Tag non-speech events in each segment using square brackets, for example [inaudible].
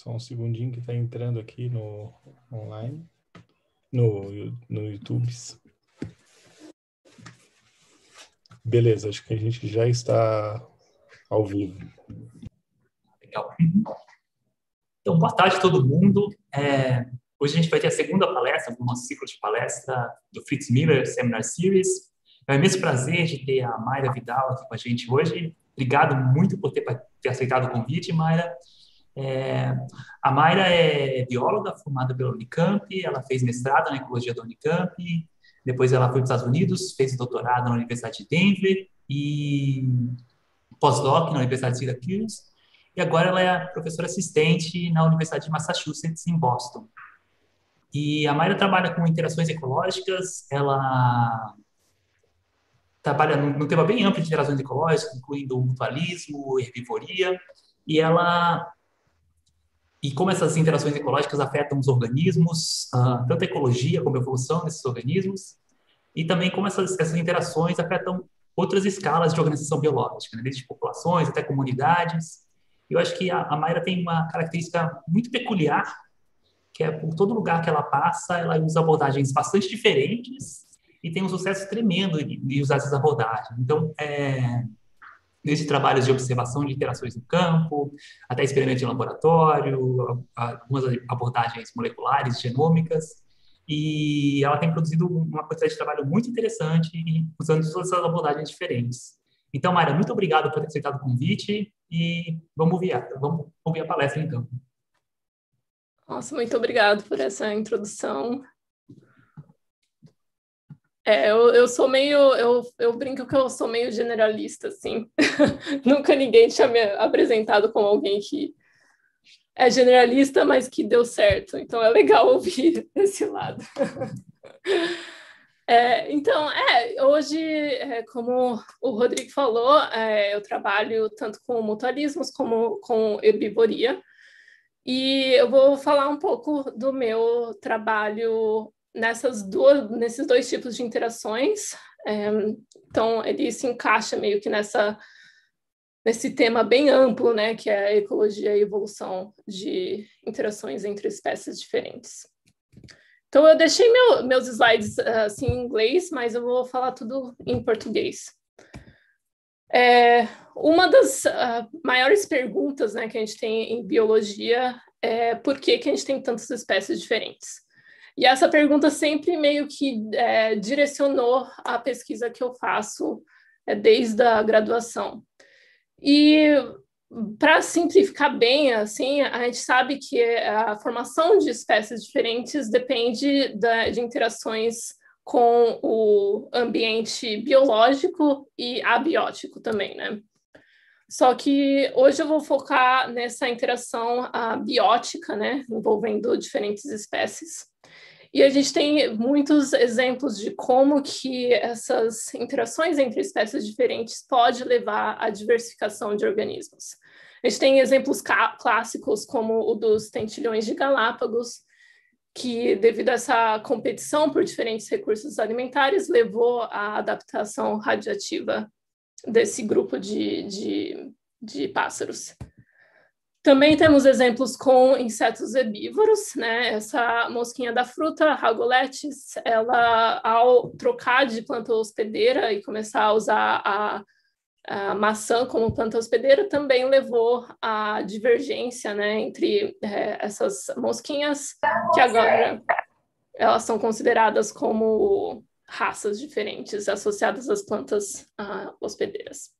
Só um segundinho que está entrando aqui no online, no, no YouTube. Beleza, acho que a gente já está ao vivo. Legal. Então, boa tarde a todo mundo. É, hoje a gente vai ter a segunda palestra do nosso ciclo de palestra do Fritz Miller Seminar Series. É um imenso prazer de ter a Mayra Vidal aqui com a gente hoje. Obrigado muito por ter, ter aceitado o convite, Mayra. É, a Mayra é bióloga formada pela Unicamp, ela fez mestrado na ecologia da Unicamp, depois ela foi para os Estados Unidos, fez doutorado na Universidade de Denver e pós-doc na Universidade de Syracuse, e agora ela é professora assistente na Universidade de Massachusetts, em Boston. E a Mayra trabalha com interações ecológicas, ela trabalha num tema bem amplo de interações ecológicas, incluindo mutualismo, herbivoria, e ela e como essas interações ecológicas afetam os organismos, uh, tanto a ecologia como a evolução desses organismos, e também como essas, essas interações afetam outras escalas de organização biológica, né, desde populações até comunidades. Eu acho que a, a Mayra tem uma característica muito peculiar, que é por todo lugar que ela passa, ela usa abordagens bastante diferentes e tem um sucesso tremendo em usar essas abordagens. Então, é, desde trabalhos de observação de interações no campo, até experimentos em laboratório, algumas abordagens moleculares, genômicas, e ela tem produzido uma quantidade de trabalho muito interessante usando todas essas abordagens diferentes. Então, Mayra, muito obrigado por ter aceitado o convite e vamos ouvir, vamos ouvir a palestra então. Nossa, muito obrigado por essa introdução. É, eu, eu sou meio, eu, eu brinco que eu sou meio generalista, assim. [laughs] Nunca ninguém tinha me apresentado como alguém que é generalista, mas que deu certo. Então é legal ouvir [laughs] esse lado. É, então, é, hoje, é, como o Rodrigo falou, é, eu trabalho tanto com mutualismos como com herbivoria. E eu vou falar um pouco do meu trabalho nessas duas, nesses dois tipos de interações. É, então, ele se encaixa meio que nessa nesse tema bem amplo, né, que é a ecologia e evolução de interações entre espécies diferentes. Então, eu deixei meu, meus slides assim em inglês, mas eu vou falar tudo em português. É, uma das uh, maiores perguntas né, que a gente tem em biologia é por que, que a gente tem tantas espécies diferentes? E essa pergunta sempre meio que é, direcionou a pesquisa que eu faço é, desde a graduação. E para simplificar bem, assim, a gente sabe que a formação de espécies diferentes depende da, de interações com o ambiente biológico e abiótico também, né? Só que hoje eu vou focar nessa interação biótica, né, envolvendo diferentes espécies. E a gente tem muitos exemplos de como que essas interações entre espécies diferentes pode levar à diversificação de organismos. A gente tem exemplos clássicos como o dos tentilhões de Galápagos, que devido a essa competição por diferentes recursos alimentares levou à adaptação radiativa desse grupo de, de, de pássaros. Também temos exemplos com insetos herbívoros, né? Essa mosquinha da fruta, Ragoletes, ela, ao trocar de planta hospedeira e começar a usar a, a maçã como planta hospedeira, também levou à divergência, né, entre é, essas mosquinhas, que agora elas são consideradas como raças diferentes associadas às plantas uh, hospedeiras.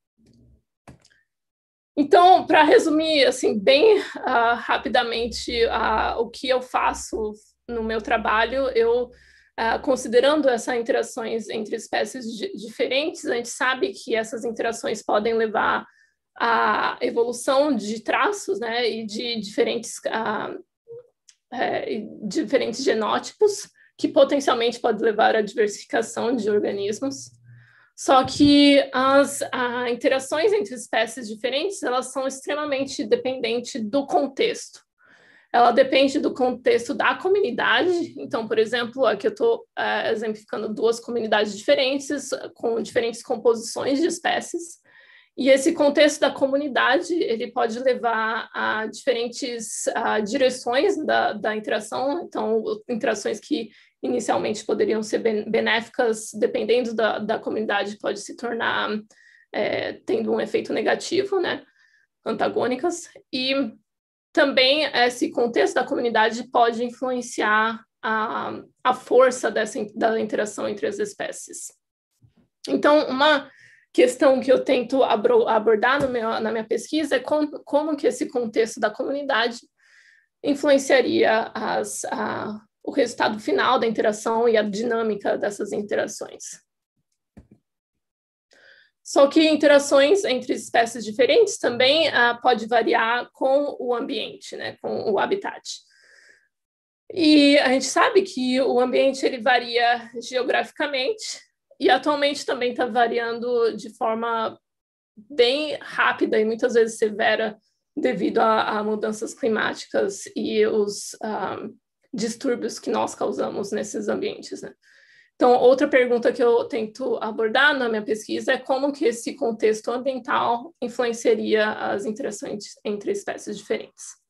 Então, para resumir assim bem uh, rapidamente uh, o que eu faço no meu trabalho, eu uh, considerando essas interações entre espécies diferentes, a gente sabe que essas interações podem levar à evolução de traços, né, e de diferentes é, diferentes genótipos que potencialmente pode levar à diversificação de organismos. Só que as a, interações entre espécies diferentes, elas são extremamente dependentes do contexto. Ela depende do contexto da comunidade. Então, por exemplo, aqui eu estou é, exemplificando duas comunidades diferentes, com diferentes composições de espécies. E esse contexto da comunidade, ele pode levar a diferentes a direções da, da interação, então, interações que inicialmente poderiam ser benéficas, dependendo da, da comunidade, pode se tornar é, tendo um efeito negativo, né, antagônicas, e também esse contexto da comunidade pode influenciar a, a força dessa, da interação entre as espécies. Então, uma questão que eu tento abordar meu, na minha pesquisa é como, como, que esse contexto da comunidade influenciaria as, a, o resultado final da interação e a dinâmica dessas interações. Só que interações entre espécies diferentes também uh, pode variar com o ambiente, né, com o habitat. E a gente sabe que o ambiente ele varia geograficamente e atualmente também está variando de forma bem rápida e muitas vezes severa devido a, a mudanças climáticas e os ah, distúrbios que nós causamos nesses ambientes. Né? Então, outra pergunta que eu tento abordar na minha pesquisa é como que esse contexto ambiental influenciaria as interações entre espécies diferentes.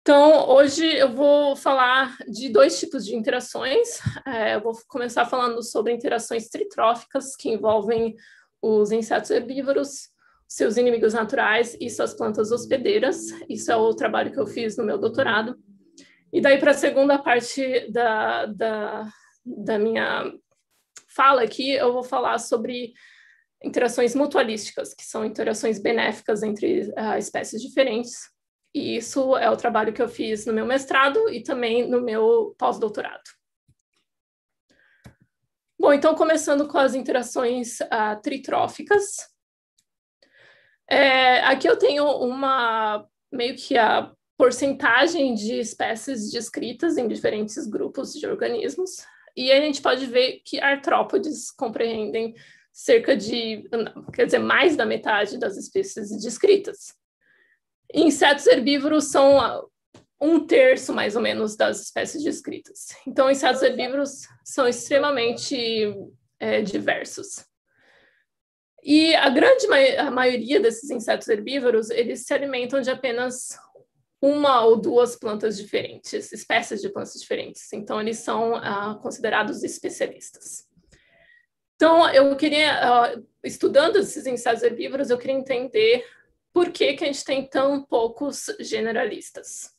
Então, hoje eu vou falar de dois tipos de interações. É, eu vou começar falando sobre interações tritróficas, que envolvem os insetos herbívoros, seus inimigos naturais e suas plantas hospedeiras. Isso é o trabalho que eu fiz no meu doutorado. E daí, para a segunda parte da, da da minha fala aqui, eu vou falar sobre interações mutualísticas, que são interações benéficas entre uh, espécies diferentes. E isso é o trabalho que eu fiz no meu mestrado e também no meu pós-doutorado. Bom, então começando com as interações uh, tritróficas. É, aqui eu tenho uma meio que a porcentagem de espécies descritas em diferentes grupos de organismos. E a gente pode ver que artrópodes compreendem cerca de, quer dizer, mais da metade das espécies descritas. Insetos herbívoros são um terço, mais ou menos, das espécies descritas. Então, insetos herbívoros são extremamente é, diversos. E a grande ma a maioria desses insetos herbívoros, eles se alimentam de apenas uma ou duas plantas diferentes, espécies de plantas diferentes. Então, eles são uh, considerados especialistas. Então, eu queria, uh, estudando esses insetos herbívoros, eu queria entender por que, que a gente tem tão poucos generalistas.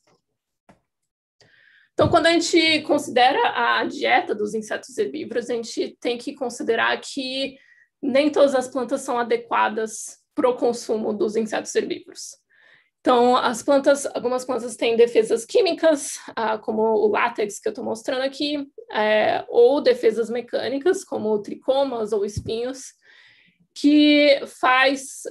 Então, quando a gente considera a dieta dos insetos herbívoros, a gente tem que considerar que nem todas as plantas são adequadas para o consumo dos insetos herbívoros. Então, as plantas, algumas plantas têm defesas químicas, ah, como o látex que eu estou mostrando aqui, é, ou defesas mecânicas, como tricomas ou espinhos, que faz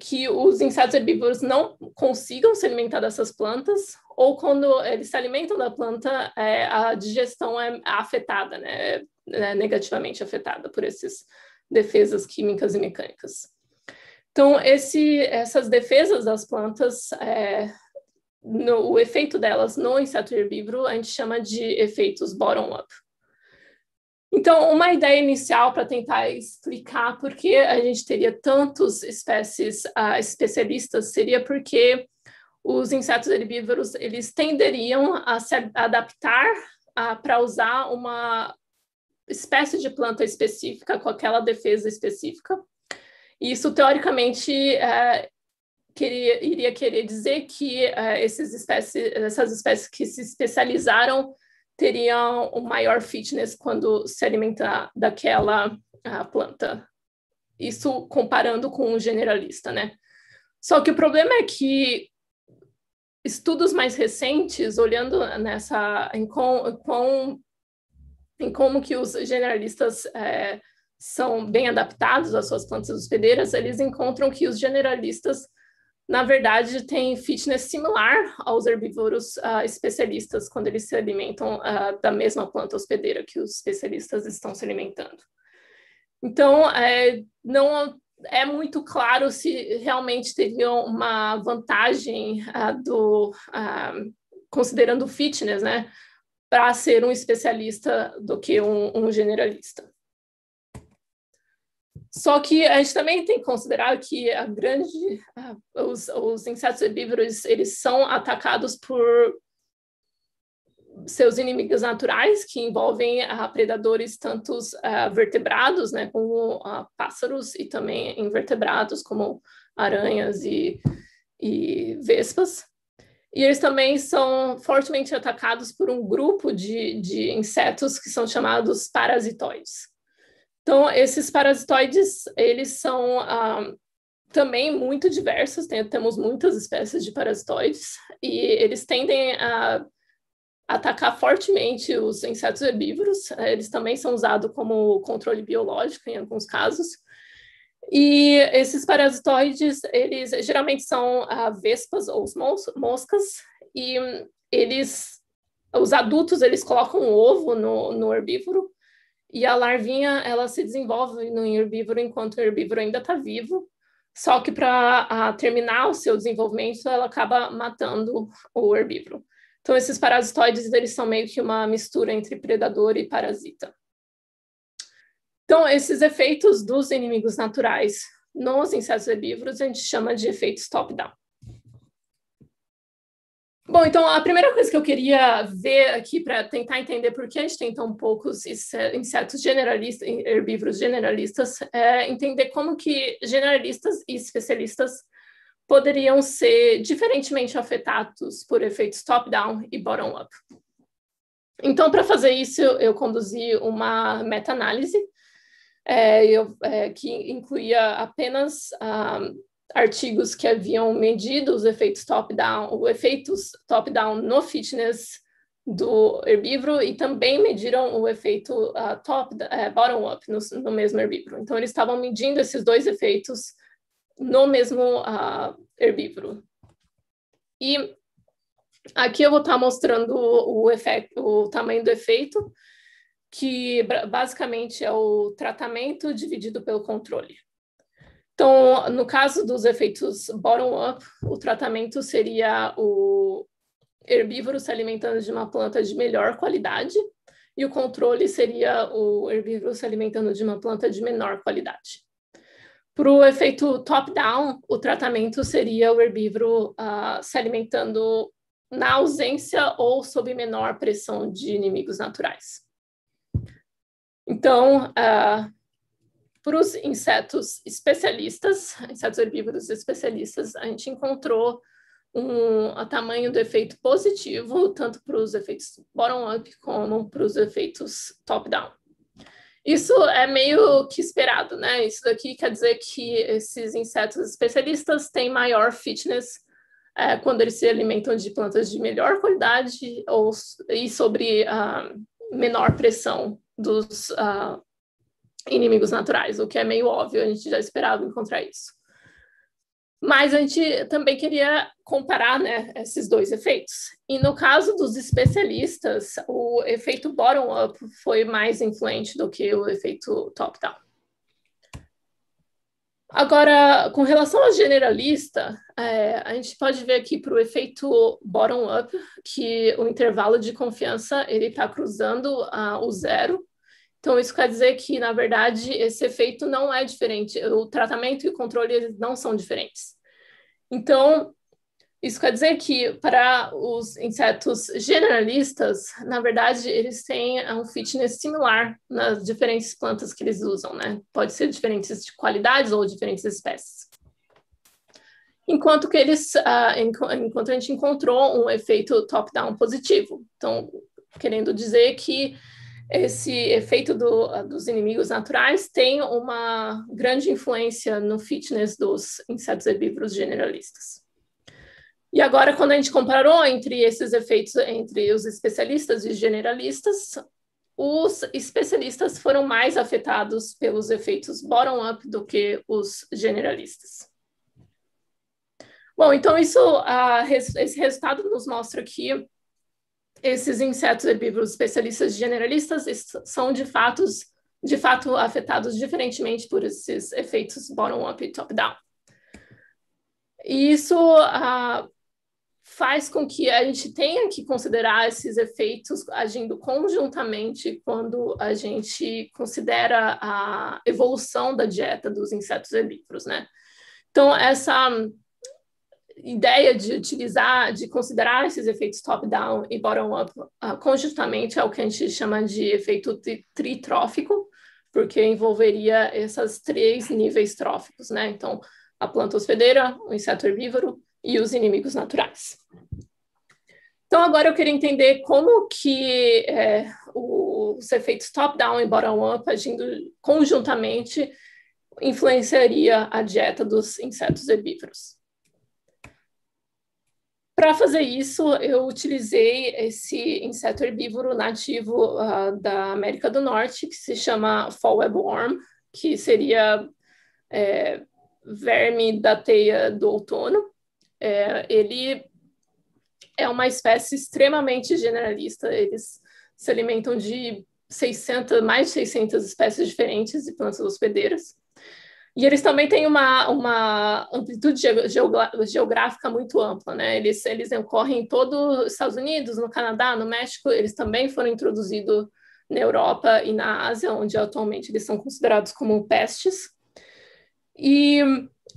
que os insetos herbívoros não consigam se alimentar dessas plantas, ou quando eles se alimentam da planta, é, a digestão é afetada, né, é negativamente afetada por essas defesas químicas e mecânicas. Então, esse, essas defesas das plantas, é, no, o efeito delas no inseto herbívoro, a gente chama de efeitos bottom-up. Então, uma ideia inicial para tentar explicar por que a gente teria tantos espécies uh, especialistas seria porque os insetos herbívoros eles tenderiam a se adaptar uh, para usar uma espécie de planta específica com aquela defesa específica isso, teoricamente, é, queria, iria querer dizer que é, esses espécies, essas espécies que se especializaram teriam um maior fitness quando se alimentar daquela planta. Isso comparando com o generalista, né? Só que o problema é que estudos mais recentes, olhando nessa em, com, em como que os generalistas é, são bem adaptados às suas plantas hospedeiras, eles encontram que os generalistas, na verdade, têm fitness similar aos herbívoros uh, especialistas quando eles se alimentam uh, da mesma planta hospedeira que os especialistas estão se alimentando. Então, é, não é muito claro se realmente teriam uma vantagem uh, do considerando o fitness, né, para ser um especialista do que um, um generalista. Só que a gente também tem que considerar que a grande, os, os insetos herbívoros, eles são atacados por seus inimigos naturais, que envolvem uh, predadores tanto uh, vertebrados, né, como uh, pássaros, e também invertebrados, como aranhas e, e vespas. E eles também são fortemente atacados por um grupo de, de insetos que são chamados parasitoides. Então, esses parasitoides, eles são também muito diversos, tem, temos muitas espécies de parasitoides, e eles tendem a atacar fortemente os insetos herbívoros. Eles também são usados como controle biológico em alguns casos. E esses parasitoides, eles geralmente são uh, vespas ou moscas, e eles, os adultos, eles colocam um ovo no, no herbívoro, e a larvinha, ela se desenvolve no herbívoro enquanto o herbívoro ainda está vivo, só que para terminar o seu desenvolvimento, ela acaba matando o herbívoro. Então, esses parasitoides, eles são meio que uma mistura entre predador e parasita. Então, esses efeitos dos inimigos naturais nos insetos herbívoros, a gente chama de efeitos top-down. Bom, então a primeira coisa que eu queria ver aqui para tentar entender por que a gente tem tão poucos insetos generalistas, herbívoros generalistas, é entender como que generalistas e especialistas poderiam ser diferentemente afetados por efeitos top-down e bottom-up. Então, para fazer isso, eu conduzi uma meta-análise é, é, que incluía apenas um, ah, artigos que haviam medido os efeitos top-down, os efeitos top-down no fitness do herbívoro e também mediram o efeito uh, top, uh, bottom-up no, no, mesmo herbívoro. Então, eles estavam medindo esses dois efeitos no mesmo uh, herbívoro. E aqui eu vou estar mostrando o, o, efeito, o tamanho do efeito, que basicamente é o tratamento dividido pelo controle. Então, no caso dos efeitos bottom-up, o tratamento seria o herbívoro se alimentando de uma planta de melhor qualidade, e o controle seria o herbívoro se alimentando de uma planta de menor qualidade. Para o efeito top-down, o tratamento seria o herbívoro uh, se alimentando na ausência ou sob menor pressão de inimigos naturais. Então, uh, para os insetos especialistas, insetos herbívoros especialistas, a gente encontrou um a tamanho do efeito positivo, tanto para os efeitos bottom-up como para os efeitos top-down. Isso é meio que esperado, né? Isso daqui quer dizer que esses insetos especialistas têm maior fitness é, quando eles se alimentam de plantas de melhor qualidade ou, e sobre uh, menor pressão dos uh, inimigos naturais, o que é meio óbvio, a gente já esperava encontrar isso. Mas a gente também queria comparar né, esses dois efeitos. E no caso dos especialistas, o efeito bottom-up foi mais influente do que o efeito top-down. Agora, com relação ao generalista, é, a gente pode ver aqui para o efeito bottom-up que o intervalo de confiança ele está cruzando uh, o zero. Então, isso quer dizer que, na verdade, esse efeito não é diferente. O tratamento e o controle não são diferentes. Então, isso quer dizer que para os insetos generalistas, na verdade, eles têm um fitness similar nas diferentes plantas que eles usam, né? Pode ser diferentes de qualidades ou diferentes espécies. Enquanto que eles, uh, enquanto a gente encontrou um efeito top-down positivo. Então, querendo dizer que esse efeito do, dos inimigos naturais tem uma grande influência no fitness dos insetos herbívoros generalistas. E agora, quando a gente comparou entre esses efeitos entre os especialistas e generalistas, os especialistas foram mais afetados pelos efeitos bottom-up do que os generalistas. Bom, então isso, esse resultado nos mostra que esses insetos herbívoros especialistas generalistas são de fato, de fato afetados diferentemente por esses efeitos bottom-up e top-down. E isso uh, faz com que a gente tenha que considerar esses efeitos agindo conjuntamente quando a gente considera a evolução da dieta dos insetos herbívoros, né? Então, essa ideia de utilizar, de considerar esses efeitos top-down e bottom-up uh, conjuntamente é o que a gente chama de efeito tritrófico, porque envolveria esses três níveis tróficos, né? Então, a planta hospedeira, o inseto herbívoro e os inimigos naturais. Então, agora eu queria entender como que é, os efeitos top-down e bottom-up agindo conjuntamente influenciaria a dieta dos insetos herbívoros. Para fazer isso, eu utilizei esse inseto herbívoro nativo uh, da América do Norte, que se chama fall webworm, que seria é, verme da teia do outono. É, ele é uma espécie extremamente generalista, eles se alimentam de 600, mais de 600 espécies diferentes de plantas hospedeiras. E eles também têm uma, uma amplitude geográfica muito ampla, né? Eles, eles ocorrem em todos os Estados Unidos, no Canadá, no México, eles também foram introduzidos na Europa e na Ásia, onde atualmente eles são considerados como pestes. E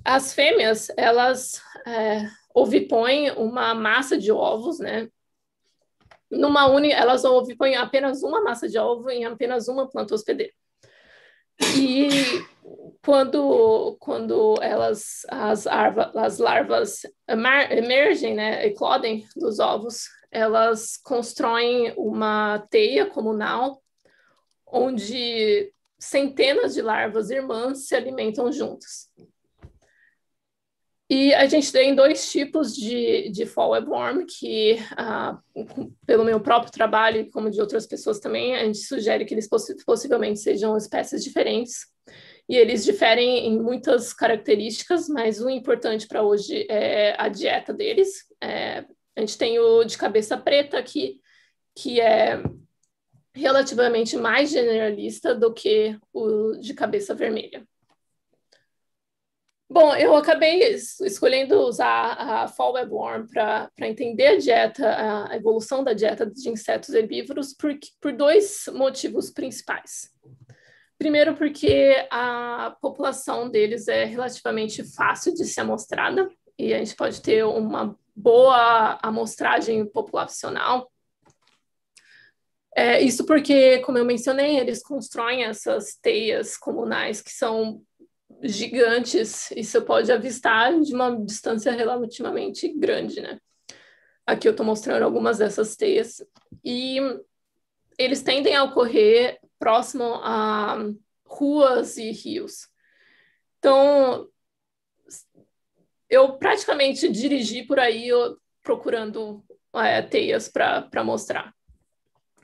as fêmeas, elas é, ovipõem uma massa de ovos, né? Numa única, elas ovipõem apenas uma massa de ovo em apenas uma planta hospedeira. E quando, quando elas, as, arva, as larvas emergem, né, eclodem dos ovos, elas constroem uma teia comunal onde centenas de larvas irmãs se alimentam juntas. E a gente tem dois tipos de, de fall webworm que, ah, pelo meu próprio trabalho como de outras pessoas também, a gente sugere que eles possi possivelmente sejam espécies diferentes. E eles diferem em muitas características, mas o importante para hoje é a dieta deles. É, a gente tem o de cabeça preta aqui, que é relativamente mais generalista do que o de cabeça vermelha. Bom, eu acabei escolhendo usar a Fall Webworm para entender a dieta, a evolução da dieta de insetos herbívoros, por, por dois motivos principais. Primeiro, porque a população deles é relativamente fácil de ser amostrada, e a gente pode ter uma boa amostragem populacional. É, isso porque, como eu mencionei, eles constroem essas teias comunais que são gigantes e você pode avistar de uma distância relativamente grande, né? Aqui eu estou mostrando algumas dessas teias. E eles tendem a ocorrer próximo a ruas e rios. Então, eu praticamente dirigi por aí procurando é, teias para mostrar.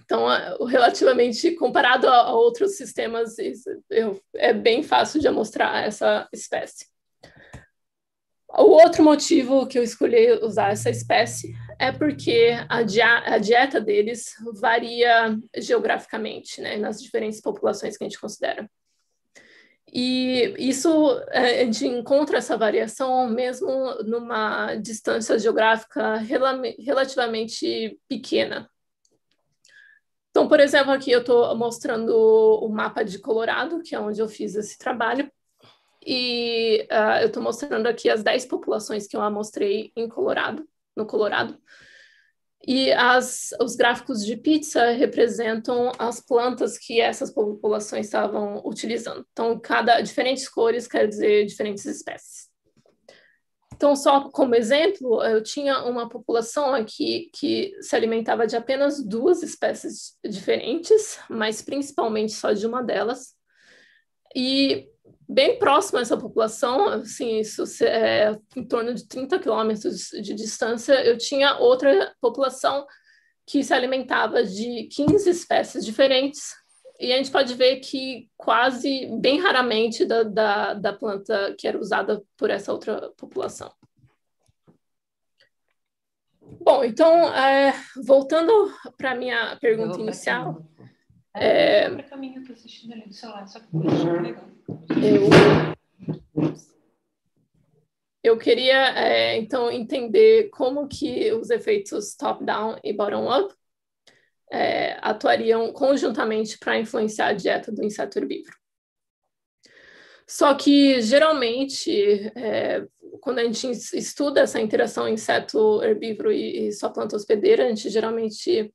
Então, relativamente comparado a, outros sistemas, é bem fácil de amostrar essa espécie. O outro motivo que eu escolhi usar essa espécie é porque a, a dieta deles varia geograficamente, né, nas diferentes populações que a gente considera. E isso, é, a gente encontra essa variação mesmo numa distância geográfica relativamente pequena, então, por exemplo, aqui eu estou mostrando o mapa de Colorado, que é onde eu fiz esse trabalho, e uh, eu estou mostrando aqui as 10 populações que eu amostrei em Colorado, no Colorado. E as, os gráficos de pizza representam as plantas que essas populações estavam utilizando. Então, cada diferentes cores quer dizer diferentes espécies. Então, só como exemplo, eu tinha uma população aqui que se alimentava de apenas duas espécies diferentes, mas principalmente só de uma delas. E bem próximo a essa população, assim, isso é em torno de 30 quilômetros de distância, eu tinha outra população que se alimentava de 15 espécies diferentes, e a gente pode ver que quase, bem raramente, da, da, da planta que era usada por essa outra população. Bom, então, é, voltando para a minha pergunta inicial. É, para caminho, estou assistindo ali do celular, só que legal. Eu, eu eu queria, é, então, entender como que os efeitos top-down e bottom-up é, atuariam conjuntamente para influenciar a dieta do inseto herbívoro. Só que, geralmente, é, quando a gente estuda essa interação inseto herbívoro e, e sua planta hospedeira, a gente geralmente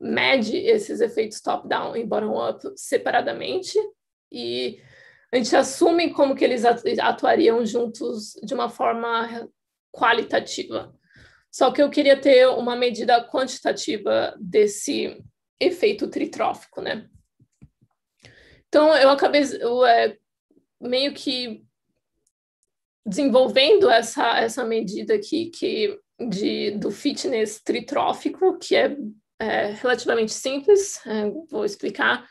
mede esses efeitos top-down e bottom-up separadamente e a gente assume como que eles atuariam juntos de uma forma qualitativa. Só que eu queria ter uma medida quantitativa desse efeito tritrófico, né? Então, eu acabei eu, é, meio que desenvolvendo essa, essa medida aqui que, de, do fitness tritrófico, que é, é relativamente simples, é, vou explicar.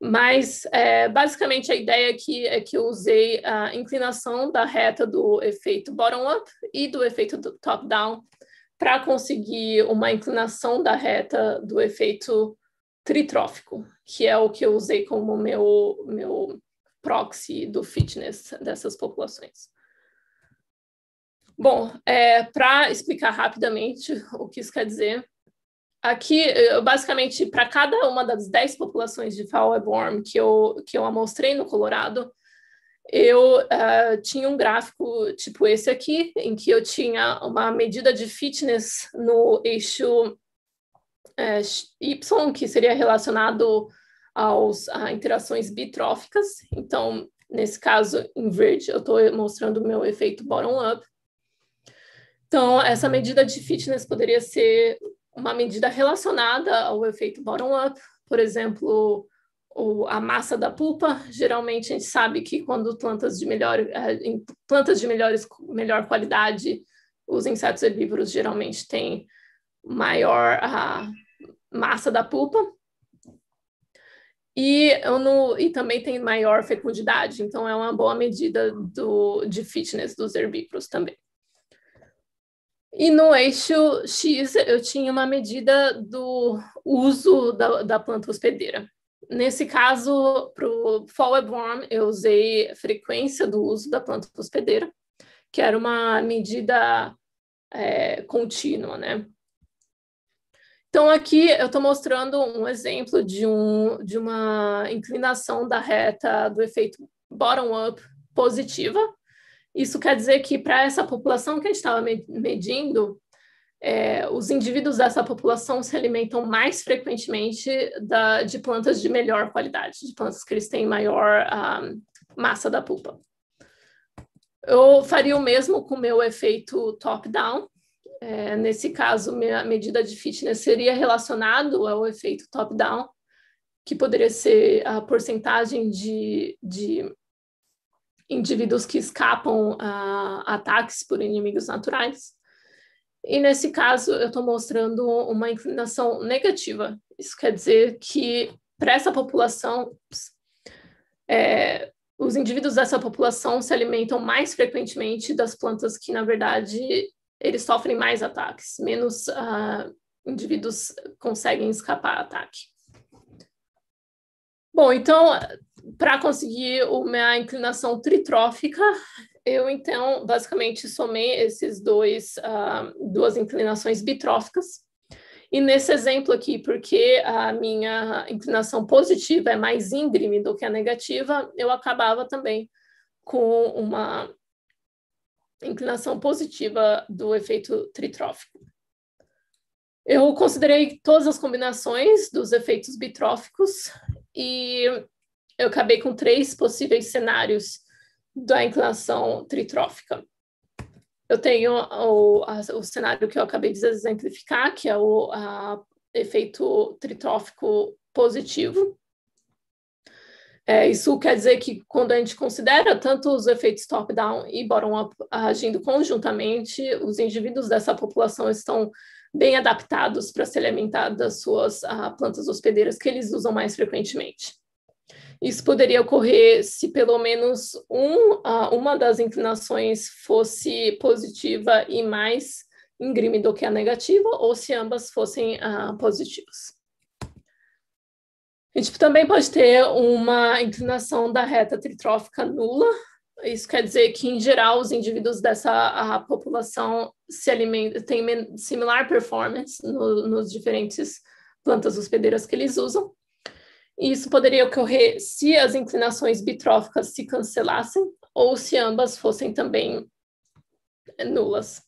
Mas, é, basicamente, a ideia aqui é que eu usei a inclinação da reta do efeito bottom-up e do efeito top-down para conseguir uma inclinação da reta do efeito tritrófico, que é o que eu usei como meu, meu proxy do fitness dessas populações. Bom, é, para explicar rapidamente o que isso quer dizer, aqui, basicamente, para cada uma das 10 populações de fowl worm que eu, que eu amostrei no Colorado, eu uh, tinha um gráfico tipo esse aqui, em que eu tinha uma medida de fitness no eixo uh, Y, que seria relacionado aos, a interações bitróficas. Então, nesse caso, em verde, eu estou mostrando o meu efeito bottom-up. Então, essa medida de fitness poderia ser uma medida relacionada ao efeito bottom-up, por exemplo, o, a massa da pulpa. Geralmente a gente sabe que quando plantas de melhor, eh, em plantas de melhores, melhor qualidade, os insetos herbívoros geralmente têm maior a massa da pulpa. E, e também tem maior fecundidade, então é uma boa medida do, de fitness dos herbívoros também. E no eixo X eu tinha uma medida do uso da, da planta hospedeira. Nesse caso, para o fall worm, eu usei frequência do uso da planta hospedeira, que era uma medida é, contínua, né? Então, aqui eu estou mostrando um exemplo de, um, de uma inclinação da reta do efeito bottom-up positiva. Isso quer dizer que para essa população que a gente estava medindo, é, os indivíduos dessa população se alimentam mais frequentemente da, de plantas de melhor qualidade, de plantas que eles têm maior um, massa da pulpa. Eu faria o mesmo com o meu efeito top-down. É, nesse caso, minha medida de fitness seria relacionado ao efeito top-down, que poderia ser a porcentagem de, de indivíduos que escapam a ataques por inimigos naturais. E nesse caso, eu estou mostrando uma inclinação negativa. Isso quer dizer que para essa população, é, os indivíduos dessa população se alimentam mais frequentemente das plantas que, na verdade, eles sofrem mais ataques, menos uh, indivíduos conseguem escapar ataque. Bom, então, para conseguir uma inclinação tritrófica, eu, então, basicamente somei esses dois, uh, duas inclinações bitróficas. E nesse exemplo aqui, porque a minha inclinação positiva é mais íngreme do que a negativa, eu acabava também com uma inclinação positiva do efeito tritrófico. Eu considerei todas as combinações dos efeitos bitróficos e eu acabei com três possíveis cenários da inclinação tritrófica. Eu tenho o, o cenário que eu acabei de exemplificar, que é o a, efeito tritrófico positivo. É, isso quer dizer que quando a gente considera tanto os efeitos top-down e bottom-up agindo conjuntamente, os indivíduos dessa população estão bem adaptados para se alimentar das suas uh, plantas hospedeiras que eles usam mais frequentemente. Isso poderia ocorrer se pelo menos um, uh, uma das inclinações fosse positiva e mais íngreme do que a negativa, ou se ambas fossem uh, positivas. A gente também pode ter uma inclinação da reta tritrófica nula, isso quer dizer que, em geral, os indivíduos dessa população se alimentam, têm similar performance no, nos diferentes plantas hospedeiras que eles usam. E isso poderia ocorrer se as inclinações bitróficas se cancelassem ou se ambas fossem também nulas.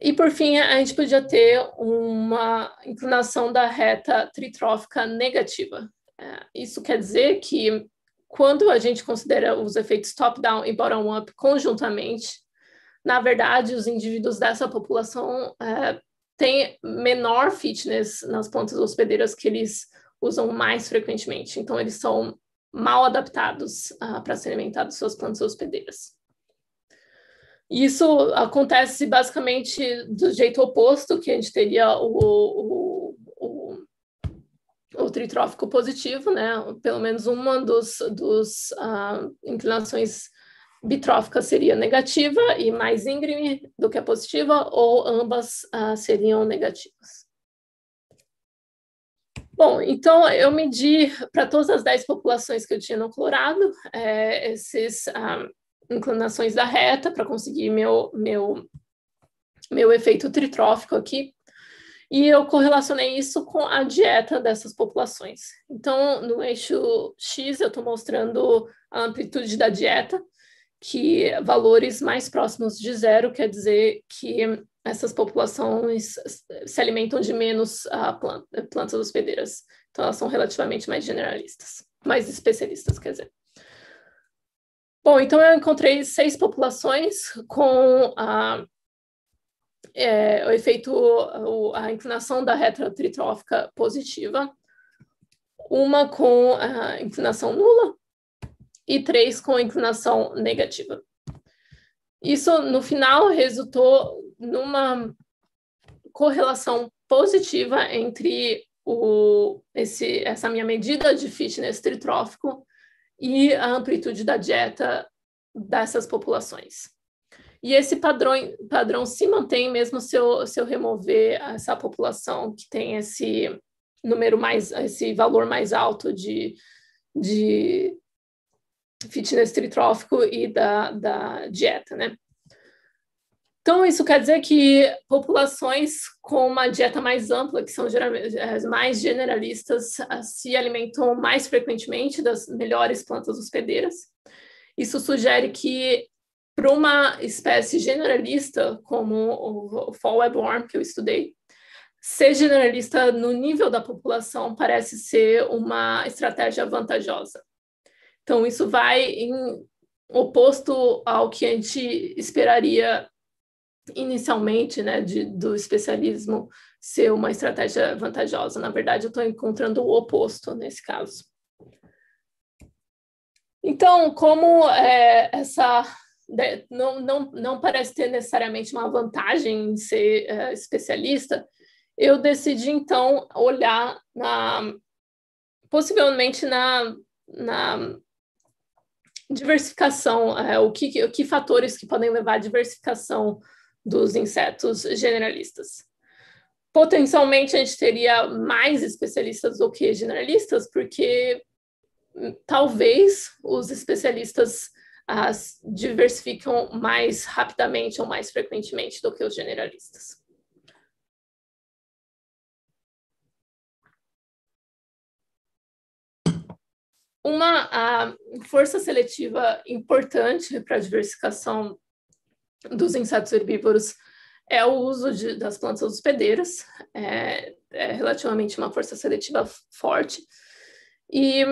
E, por fim, a gente podia ter uma inclinação da reta tritrófica negativa. É, isso quer dizer que, quando a gente considera os efeitos top-down e bottom-up conjuntamente, na verdade, os indivíduos dessa população é, têm menor fitness nas plantas hospedeiras que eles usam mais frequentemente. Então, eles são mal adaptados uh, para se alimentar das suas plantas hospedeiras. Isso acontece basicamente do jeito oposto, que a gente teria o, o, o tritrófico positivo, né? Pelo menos uma dos, dos uh, inclinações bitróficas seria negativa e mais íngreme do que a positiva, ou ambas uh, seriam negativas. Bom, então eu medi para todas as 10 populações que eu tinha no Colorado, é, esses uh, inclinações da reta para conseguir meu, meu, meu efeito tritrófico aqui. E eu correlacionei isso com a dieta dessas populações. Então, no eixo X, eu estou mostrando a amplitude da dieta, que valores mais próximos de zero quer dizer que essas populações se alimentam de menos uh, plant plantas hospedeiras. Então, elas são relativamente mais generalistas, mais especialistas, quer dizer. Bom, então eu encontrei seis populações com a, é, o efeito, a inclinação da reta tritrófica positiva, uma com a inclinação nula e três com inclinação negativa. Isso, no final, resultou numa correlação positiva entre o, esse, essa minha medida de fitness tritrófico e a amplitude da dieta dessas populações. E esse padrão, padrão se mantém mesmo se eu, se eu remover essa população que tem esse número mais, esse valor mais alto de, de fitness tritrófico e da, da dieta, né? Então, isso quer dizer que populações com uma dieta mais ampla, que são mais generalistas, se alimentam mais frequentemente das melhores plantas hospedeiras. Isso sugere que, para uma espécie generalista, como o fall webworm que eu estudei, ser generalista no nível da população parece ser uma estratégia vantajosa. Então, isso vai em oposto ao que a gente esperaria inicialmente, né, de, do especialismo ser uma estratégia vantajosa. Na verdade, eu estou encontrando o oposto nesse caso. Então, como é, essa não, não, não parece ter necessariamente uma vantagem em ser é, especialista, eu decidi então olhar na possivelmente na, na diversificação, é, o, que, o que fatores que podem levar à diversificação dos insetos generalistas. Potencialmente, a gente teria mais especialistas do que generalistas, porque hum, talvez os especialistas as diversificam mais rapidamente ou mais frequentemente do que os generalistas. Uma força seletiva importante para a diversificação dos insetos herbívoros é o uso de, das plantas hospedeiras, é, é, relativamente uma força seletiva forte. E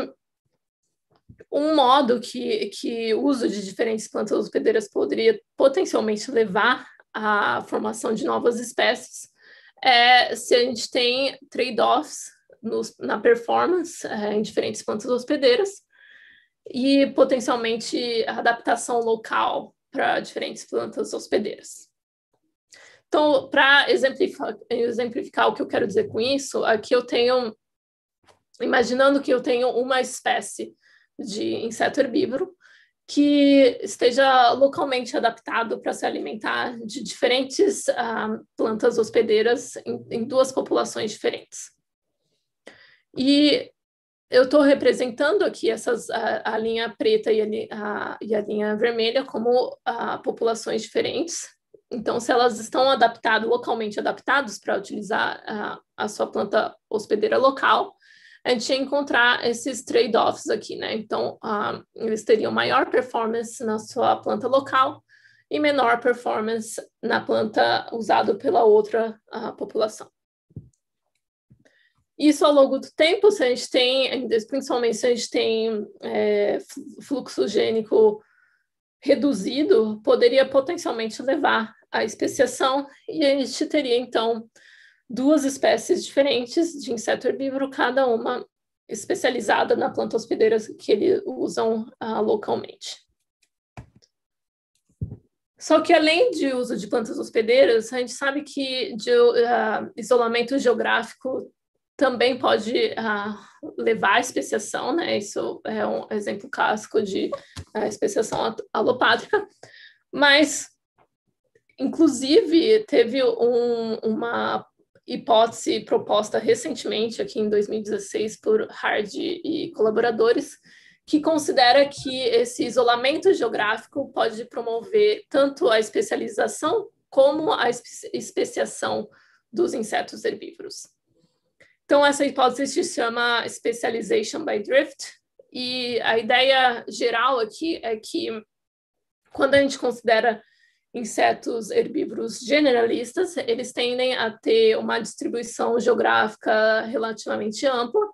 um modo que, que o uso de diferentes plantas hospedeiras poderia potencialmente levar à formação de novas espécies é se a gente tem trade-offs na performance é, em diferentes plantas hospedeiras e potencialmente adaptação local para diferentes plantas hospedeiras. Então, para exemplificar, exemplificar o que eu quero dizer com isso, aqui eu tenho, imaginando que eu tenho uma espécie de inseto herbívoro que esteja localmente adaptado para se alimentar de diferentes uh, plantas hospedeiras em, em, duas populações diferentes. E eu estou representando aqui essas, a, a linha preta e a, a, e a, linha vermelha como a, populações diferentes. Então, se elas estão adaptadas, localmente adaptadas para utilizar a, a sua planta hospedeira local, a gente encontrar esses trade-offs aqui, né? Então, uh, eles teriam maior performance na sua planta local e menor performance na planta usada pela outra uh, população. Isso ao longo do tempo, se a gente tem, principalmente se a gente tem é, fluxo gênico reduzido, poderia potencialmente levar à especiação, e a gente teria, então, duas espécies diferentes de inseto herbívoro, cada uma especializada na planta hospedeira que eles usam uh, localmente. Só que além de uso de plantas hospedeiras, a gente sabe que de, uh, isolamento geográfico também pode uh, levar à especiação, né? Isso é um exemplo clássico de uh, especiação alopátrica, mas, inclusive, teve um, uma hipótese proposta recentemente, aqui em 2016, por Hard e colaboradores, que considera que esse isolamento geográfico pode promover tanto a especialização como a especiação dos insetos herbívoros. Então, essa hipótese se chama Specialization by Drift, e a ideia geral aqui é que quando a gente considera insetos herbívoros generalistas, eles tendem a ter uma distribuição geográfica relativamente ampla.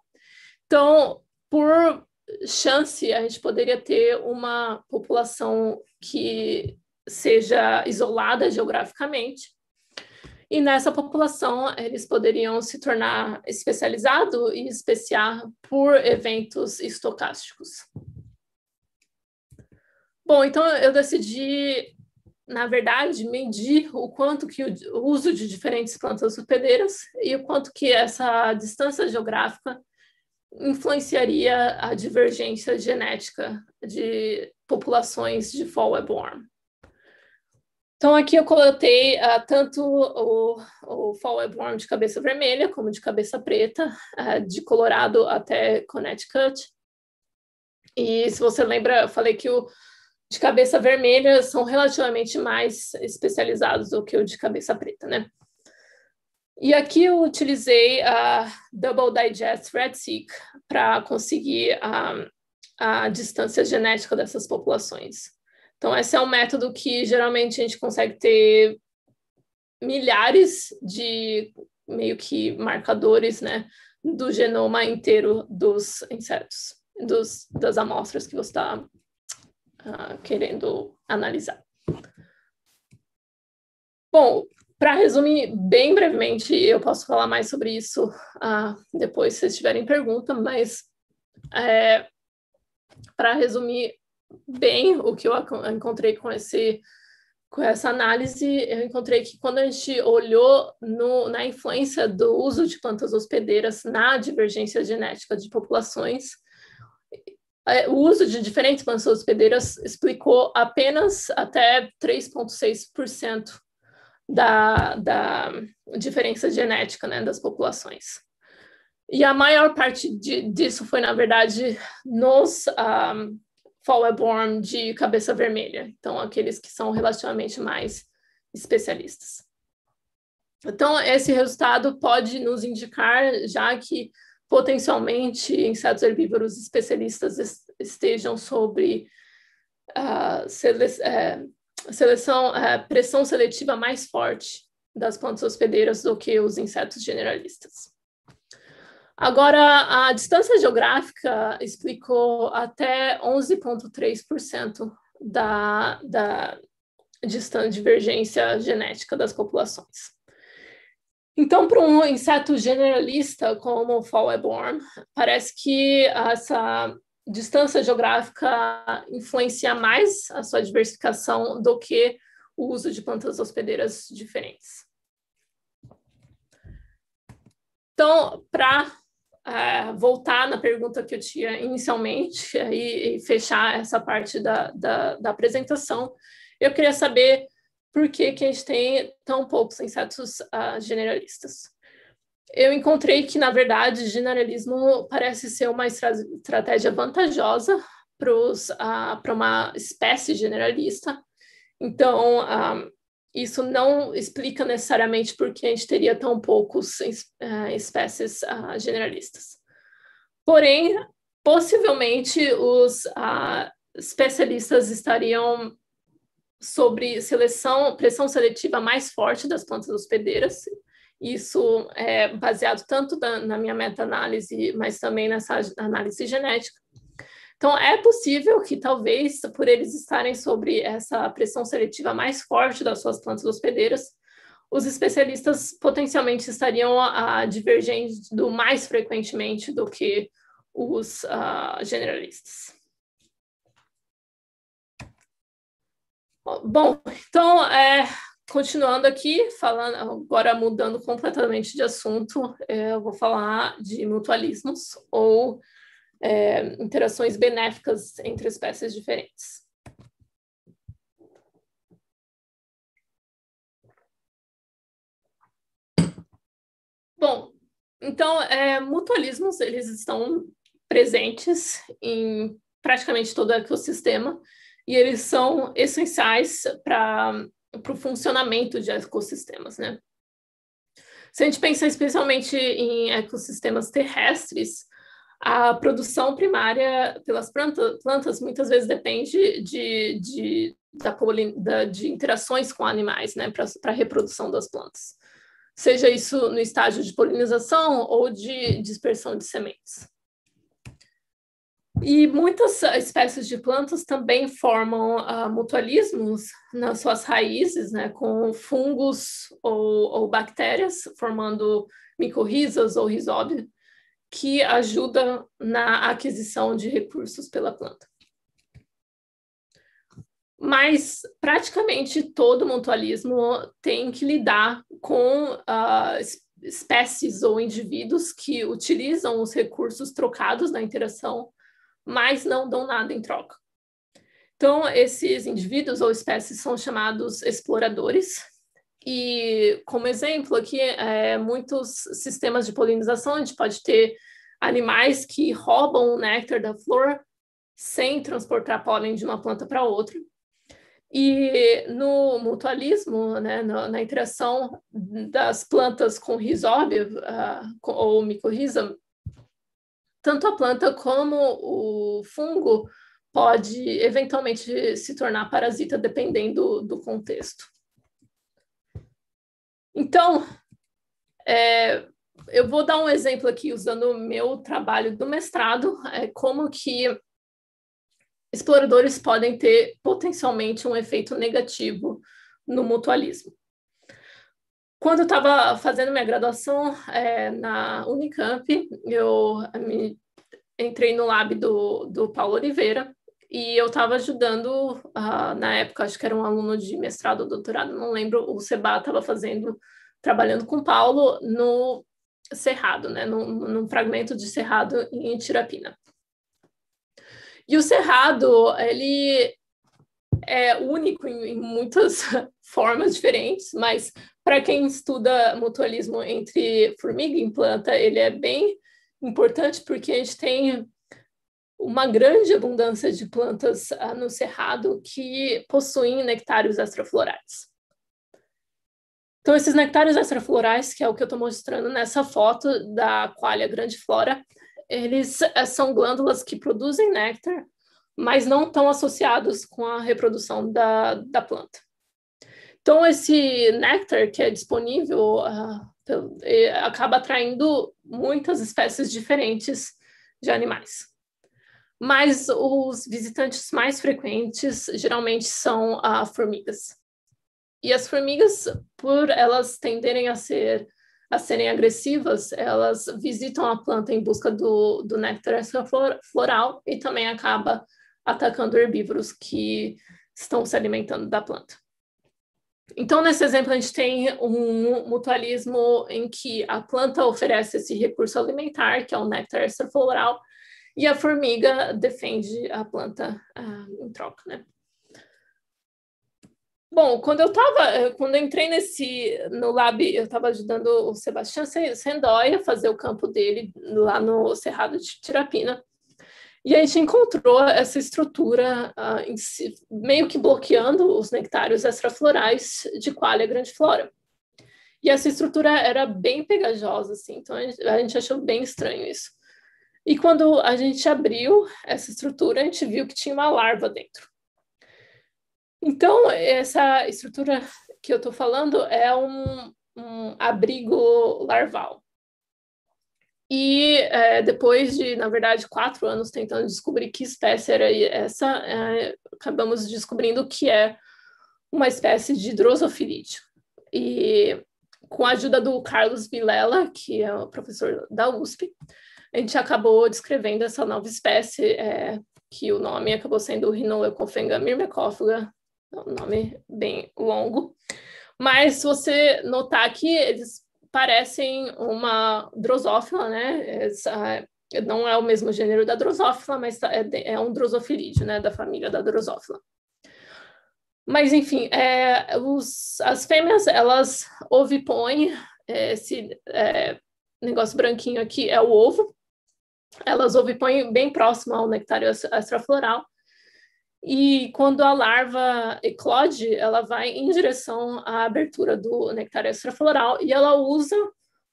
Então, por chance, a gente poderia ter uma população que seja isolada geograficamente, e nessa população, eles poderiam se tornar especializado e especiar por eventos estocásticos. Bom, então eu decidi, na verdade, medir o quanto que o uso de diferentes plantas hospedeiras e o quanto que essa distância geográfica influenciaria a divergência genética de populações de fall webworm. Então, aqui eu coloquei uh, tanto o, o Fall Webworm de cabeça vermelha, como de cabeça preta, uh, de Colorado até Connecticut. E se você lembra, eu falei que o de cabeça vermelha são relativamente mais especializados do que o de cabeça preta, né? E aqui eu utilizei a Double Digest RedSeq para conseguir a, a distância genética dessas populações. Então, esse é um método que geralmente a gente consegue ter milhares de meio que marcadores, né, do genoma inteiro dos insetos, dos, das amostras que você está uh, querendo analisar. Bom, para resumir bem brevemente, eu posso falar mais sobre isso uh, depois, se tiverem pergunta, mas é, para resumir bem o que eu encontrei com esse com essa análise, eu encontrei que quando a gente olhou no, na influência do uso de plantas hospedeiras na divergência genética de populações, o uso de diferentes plantas hospedeiras explicou apenas até 3,6% da, da diferença genética né, das populações. E a maior parte de, disso foi, na verdade, nos um, ah, Fowlerborn de cabeça vermelha, então aqueles que são relativamente mais especialistas. Então, esse resultado pode nos indicar já que potencialmente insetos herbívoros especialistas estejam sobre uh, sele uh, seleção, uh, pressão seletiva mais forte das plantas hospedeiras do que os insetos generalistas. Agora, a distância geográfica explicou até 11,3% da, da divergência genética das populações. Então, para um inseto generalista como o fall webworm, parece que essa distância geográfica influencia mais a sua diversificação do que o uso de plantas hospedeiras diferentes. Então, para uh, voltar na pergunta que eu tinha inicialmente e, e fechar essa parte da, da, da, apresentação, eu queria saber por que, que a gente tem tão poucos insetos uh, generalistas. eu encontrei que, na verdade, generalismo parece ser uma estra estratégia vantajosa para uma espécie generalista. Então, um, isso não explica necessariamente por que a gente teria tão poucos uh, espécies uh, generalistas. Porém, possivelmente os uh, especialistas estariam sobre seleção, pressão seletiva mais forte das plantas hospedeiras. Isso é baseado tanto na, na minha meta-análise, mas também nessa análise genética. Então, é possível que talvez, por eles estarem sobre essa pressão seletiva mais forte das suas plantas hospedeiras, os especialistas potencialmente estariam uh, divergindo mais frequentemente do que os uh, generalistas. Bom, então, é, continuando aqui, falando agora mudando completamente de assunto, é, eu vou falar de mutualismos ou é, interações benéficas entre espécies diferentes. Bom, então, é, mutualismos, eles estão presentes em praticamente todo o ecossistema, e eles são essenciais para o funcionamento de ecossistemas, né? Se a gente pensa especialmente em ecossistemas terrestres, a produção primária pelas planta, plantas muitas vezes depende de, de, da, da, de interações com animais, né, para a reprodução das plantas. Seja isso no estágio de polinização ou de dispersão de sementes. E muitas espécies de plantas também formam uh, mutualismos nas suas raízes, né, com fungos ou, ou bactérias, formando micorrizas ou rizóbios, que ajudam na aquisição de recursos pela planta. Mas praticamente todo mutualismo tem que lidar com uh, espécies ou indivíduos que utilizam os recursos trocados na interação mas não dão nada em troca. Então, esses indivíduos ou espécies são chamados exploradores. E, como exemplo, aqui, é, muitos sistemas de polinização, a gente pode ter animais que roubam o néctar da flor sem transportar pólen de uma planta para outra. E no mutualismo, né, na, na, interação das plantas com rizóbia uh, ou micorriza, tanto a planta como o fungo pode eventualmente se tornar parasita dependendo do contexto. Então, é, eu vou dar um exemplo aqui usando o meu trabalho do mestrado, é, como que exploradores podem ter potencialmente um efeito negativo no mutualismo. Quando eu estava fazendo minha graduação é, na Unicamp, eu me, entrei no lab do, do Paulo Oliveira e eu estava ajudando, uh, na época, acho que era um aluno de mestrado ou doutorado, não lembro, o Seba estava fazendo, trabalhando com o Paulo no Cerrado, né, num, num fragmento de Cerrado em Tirapina. E o Cerrado, ele é único em, em muitas [laughs] formas diferentes, mas para quem estuda mutualismo entre formiga e planta, ele é bem importante porque a gente tem uma grande abundância de plantas uh, no cerrado que possuem nectários extraflorais. Então, esses nectários extraflorais, que é o que eu estou mostrando nessa foto da qualia grandiflora, eles uh, são glândulas que produzem néctar, mas não estão associados com a reprodução da, da planta. Então, esse néctar que é disponível uh, acaba atraindo muitas espécies diferentes de animais. Mas os visitantes mais frequentes geralmente são uh, formigas. E as formigas, por elas tenderem a ser a serem agressivas, elas visitam a planta em busca do, do néctar floral e também acaba atacando herbívoros que estão se alimentando da planta. Então, nesse exemplo, a gente tem um mutualismo em que a planta oferece esse recurso alimentar, que é o néctar extrafloral, e a formiga defende a planta uh, em troca, né? Bom, quando eu estava, quando eu entrei nesse no lab, eu estava ajudando o Sebastião Sendoy a fazer o campo dele lá no Cerrado de Tirapina. E a gente encontrou essa estrutura uh, si, meio que bloqueando os nectários extraflorais de Qualia grandiflora. E essa estrutura era bem pegajosa, assim, então a gente, a gente achou bem estranho isso. E quando a gente abriu essa estrutura, a gente viu que tinha uma larva dentro. Então, essa estrutura que eu estou falando é um, um, abrigo larval. E é, depois de, na verdade, quatro anos tentando descobrir que espécie era essa, é, acabamos descobrindo que é uma espécie de drosofilídeo. E com a ajuda do Carlos Vilela, que é o professor da USP, a gente acabou descrevendo essa nova espécie, é, que o nome acabou sendo Rhinoleucophenga myrmecófaga um nome bem longo. Mas se você notar que eles parecem uma drosófila, né? Essa, não é o mesmo gênero da drosófila, mas tá, é, é um drosofilídeo, né? Da família da drosófila. Mas, enfim, é, os, as fêmeas, elas ovipõem, é, esse é, negócio branquinho aqui é o ovo, elas ovipõem bem próximo ao nectário extrafloral, e quando a larva eclode, ela vai em direção à abertura do néctar extrafloral e ela usa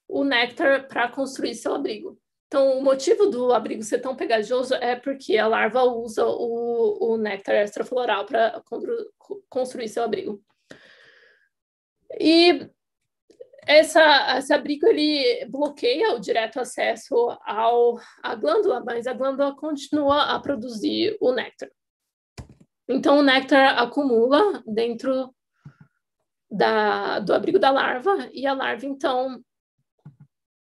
o néctar para construir seu abrigo. Então, o motivo do abrigo ser tão pegajoso é porque a larva usa o, o néctar extrafloral para construir seu abrigo. E essa, esse abrigo ele bloqueia o direto acesso ao, à glândula, mas a glândula continua a produzir o néctar. Então, o néctar acumula dentro da, do abrigo da larva e a larva, então,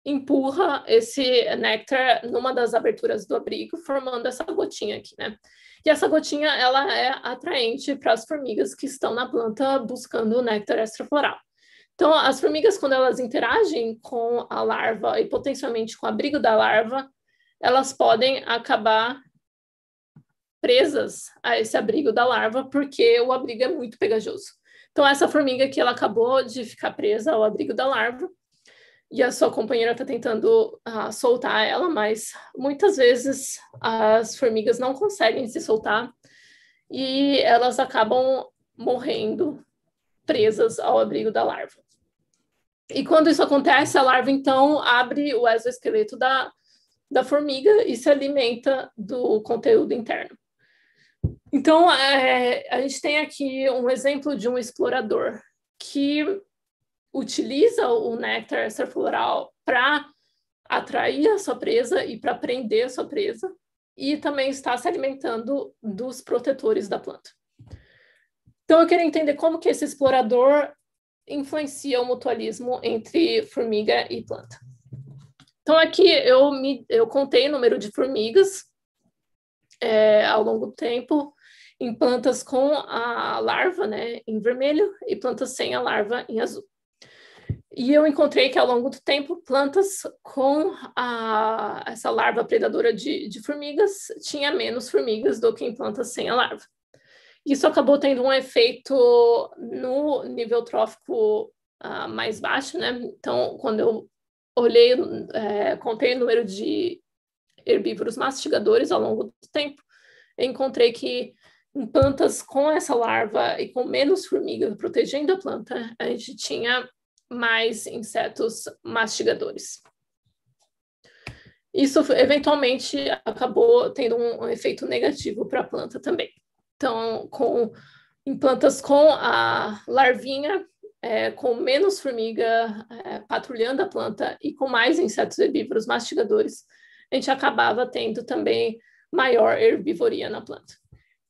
empurra esse néctar numa das aberturas do abrigo, formando essa gotinha aqui, né? E essa gotinha, ela é atraente para as formigas que estão na planta buscando o néctar extrafloral. Então, as formigas, quando elas interagem com a larva e potencialmente com o abrigo da larva, elas podem acabar presas a esse abrigo da larva, porque o abrigo é muito pegajoso. Então, essa formiga que ela acabou de ficar presa ao abrigo da larva, e a sua companheira está tentando uh, soltar ela, mas muitas vezes as formigas não conseguem se soltar e elas acabam morrendo presas ao abrigo da larva. E quando isso acontece, a larva então abre o exoesqueleto da, da formiga e se alimenta do conteúdo interno. Então, é, a gente tem aqui um exemplo de um explorador que utiliza o néctar extrafloral para atrair a sua presa e para prender a sua presa, e também está se alimentando dos protetores da planta. Então, eu queria entender como que esse explorador influencia o mutualismo entre formiga e planta. Então, aqui eu, me, eu contei o número de formigas é, ao longo do tempo, em plantas com a larva né, em vermelho e plantas sem a larva em azul. E eu encontrei que ao longo do tempo, plantas com a, essa larva predadora de, de formigas tinha menos formigas do que em plantas sem a larva. Isso acabou tendo um efeito no nível trófico uh, mais baixo, né? Então, quando eu olhei, é, contei o número de herbívoros mastigadores ao longo do tempo, encontrei que em plantas com essa larva e com menos formigas protegendo a planta, a gente tinha mais insetos mastigadores. Isso eventualmente acabou tendo um, efeito negativo para a planta também. Então, com, em plantas com a larvinha, é, com menos formiga é, patrulhando a planta e com mais insetos herbívoros mastigadores, a gente acabava tendo também maior herbivoria na planta.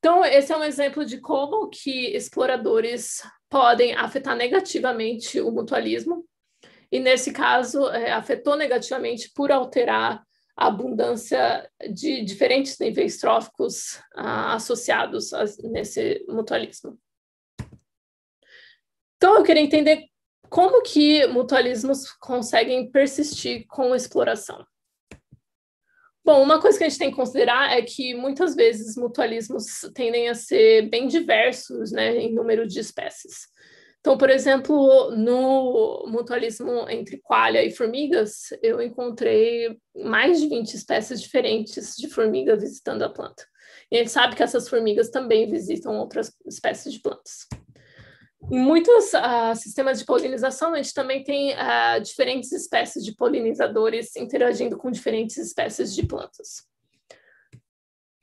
Então, esse é um exemplo de como que exploradores podem afetar negativamente o mutualismo, e nesse caso, é, afetou negativamente por alterar a abundância de diferentes níveis tróficos ah, associados a, nesse mutualismo. Então, eu queria entender como que mutualismos conseguem persistir com exploração. Bom, uma coisa que a gente tem que considerar é que muitas vezes mutualismos tendem a ser bem diversos né, em número de espécies. Então, por exemplo, no mutualismo entre coalha e formigas, eu encontrei mais de 20 espécies diferentes de formiga visitando a planta. E a gente sabe que essas formigas também visitam outras espécies de plantas. Em muitos uh, sistemas de polinização, a gente também tem uh, diferentes espécies de polinizadores interagindo com diferentes espécies de plantas.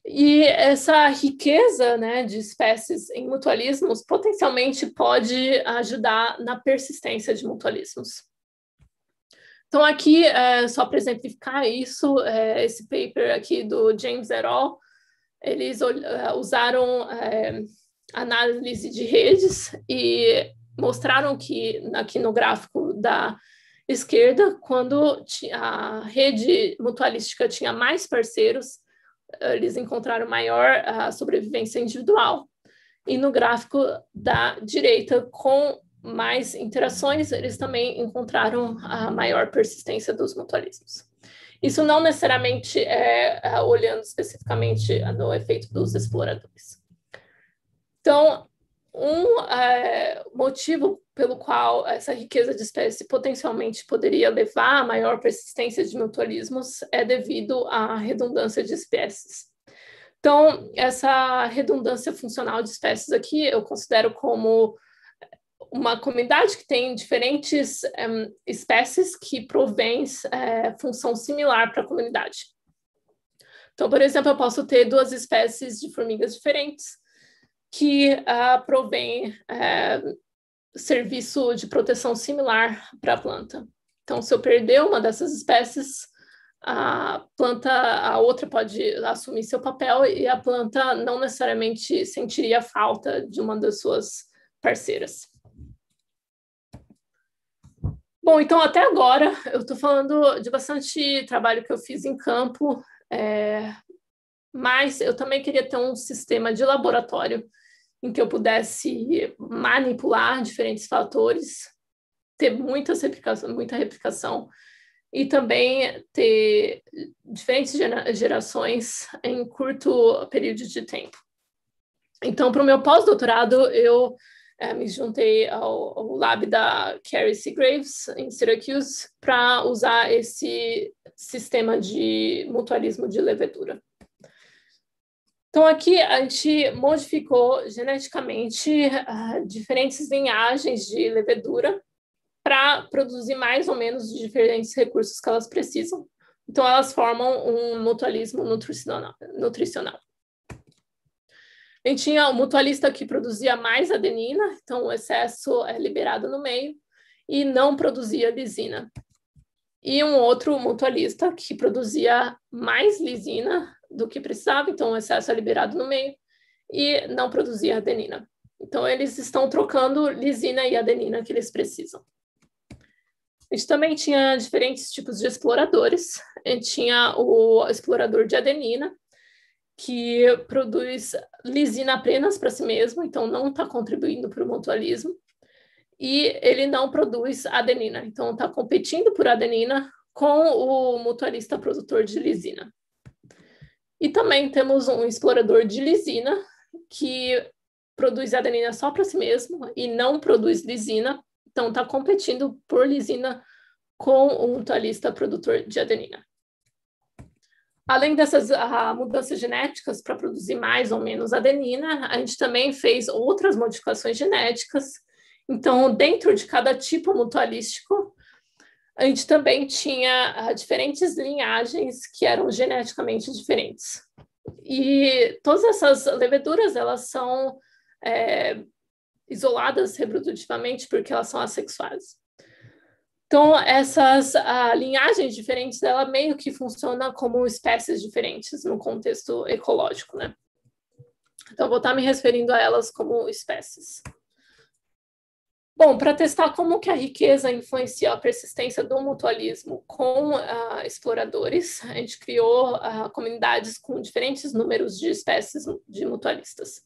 E essa riqueza né, de espécies em mutualismos potencialmente pode ajudar na persistência de mutualismos. Então, aqui, é, só para exemplificar isso, é, esse paper aqui do James et al., eles uh, usaram análise de redes e mostraram que, aqui no gráfico da esquerda, quando a rede mutualística tinha mais parceiros, eles encontraram maior uh, sobrevivência individual. E no gráfico da direita, com mais interações, eles também encontraram a maior persistência dos mutualismos. Isso não necessariamente é, é olhando especificamente no efeito dos exploradores. Então, um é, motivo pelo qual essa riqueza de espécie potencialmente poderia levar a maior persistência de mutualismos é devido à redundância de espécies. Então, essa redundância funcional de espécies aqui eu considero como uma comunidade que tem diferentes um, eh, espécies que provém é, função similar para a comunidade. Então, por exemplo, eu posso ter duas espécies de formigas diferentes que uh, provém uh, serviço de proteção similar para a planta. Então, se eu perder uma dessas espécies, a planta, a outra pode assumir seu papel e a planta não necessariamente sentiria falta de uma das suas parceiras. Bom, então até agora eu estou falando de bastante trabalho que eu fiz em campo, é, mas eu também queria ter um sistema de laboratório em que eu pudesse manipular diferentes fatores, ter muitas replicação, muita replicação e também ter diferentes gerações em curto período de tempo. Então, para o meu pós-doutorado, eu é, me juntei ao, ao, lab da Carrie Seagraves, em Syracuse, para usar esse sistema de mutualismo de levedura. Então, aqui a gente modificou geneticamente uh, diferentes linhagens de levedura para produzir mais ou menos os diferentes recursos que elas precisam. Então, elas formam um mutualismo nutricional. nutricional. A gente tinha o um mutualista que produzia mais adenina, então o excesso é liberado no meio, e não produzia lisina. E um outro mutualista que produzia mais lisina do que precisava, então o excesso é liberado no meio, e não produzia adenina. Então, eles estão trocando lisina e adenina que eles precisam. A gente também tinha diferentes tipos de exploradores. A gente tinha o explorador de adenina, que produz lisina apenas para si mesmo, então não está contribuindo para o mutualismo. E ele não produz adenina, então está competindo por adenina com o mutualista produtor de lisina. E também temos um explorador de lisina, que produz adenina só para si mesmo e não produz lisina, então está competindo por lisina com um mutualista produtor de adenina. Além dessas uh, mudanças genéticas para produzir mais ou menos adenina, a gente também fez outras modificações genéticas. Então, dentro de cada tipo mutualístico, a gente também tinha uh, diferentes linhagens que eram geneticamente diferentes. E todas essas leveduras, elas são é, isoladas reprodutivamente porque elas são assexuais. Então, essas uh, linhagens diferentes, ela meio que funciona como espécies diferentes no contexto ecológico, né? Então, vou estar me referindo a elas como espécies. Bom, para testar como que a riqueza influencia a persistência do mutualismo com uh, exploradores, a gente criou uh, comunidades com diferentes números de espécies de mutualistas.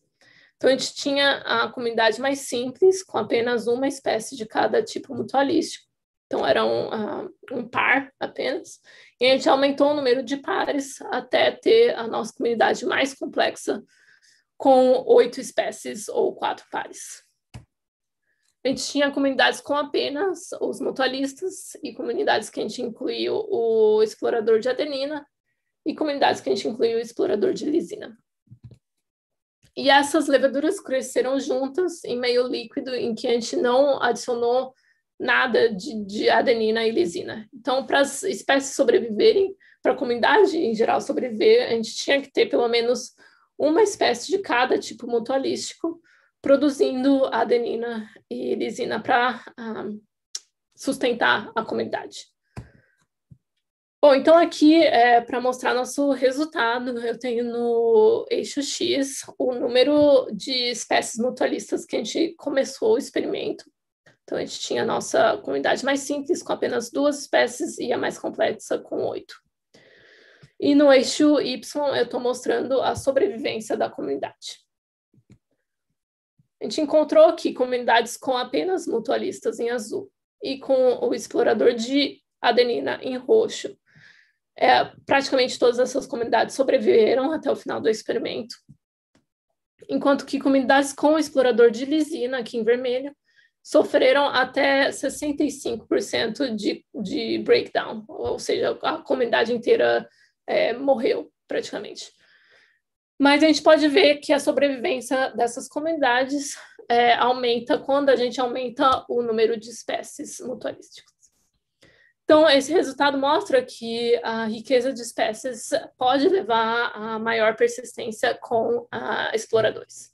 Então, a gente tinha a comunidade mais simples, com apenas uma espécie de cada tipo mutualístico. então era um, uh, um par apenas, e a gente aumentou o número de pares até ter a nossa comunidade mais complexa, com oito espécies ou quatro pares. A gente tinha comunidades com apenas os mutualistas e comunidades que a gente incluiu o explorador de adenina e comunidades que a gente incluiu o explorador de lisina. E essas levaduras cresceram juntas em meio líquido em que a gente não adicionou nada de, de adenina e lisina. Então, para as espécies sobreviverem, para a comunidade em geral sobreviver, a gente tinha que ter pelo menos uma espécie de cada tipo mutualístico produzindo adenina e lisina para um, ah, sustentar a comunidade. Bom, então aqui, é, para mostrar nosso resultado, eu tenho no eixo X o número de espécies mutualistas que a gente começou o experimento. Então, a gente tinha a nossa comunidade mais simples, com apenas duas espécies, e a mais complexa, com oito. E no eixo Y, eu estou mostrando a sobrevivência da comunidade. A gente encontrou aqui comunidades com apenas mutualistas em azul e com o explorador de adenina em roxo. É, praticamente todas essas comunidades sobreviveram até o final do experimento, enquanto que comunidades com explorador de lisina, aqui em vermelho, sofreram até 65% de, de breakdown, ou seja, a comunidade inteira é, morreu praticamente. Mas a gente pode ver que a sobrevivência dessas comunidades é, aumenta quando a gente aumenta o número de espécies mutualísticas. Então, esse resultado mostra que a riqueza de espécies pode levar a maior persistência com uh, exploradores.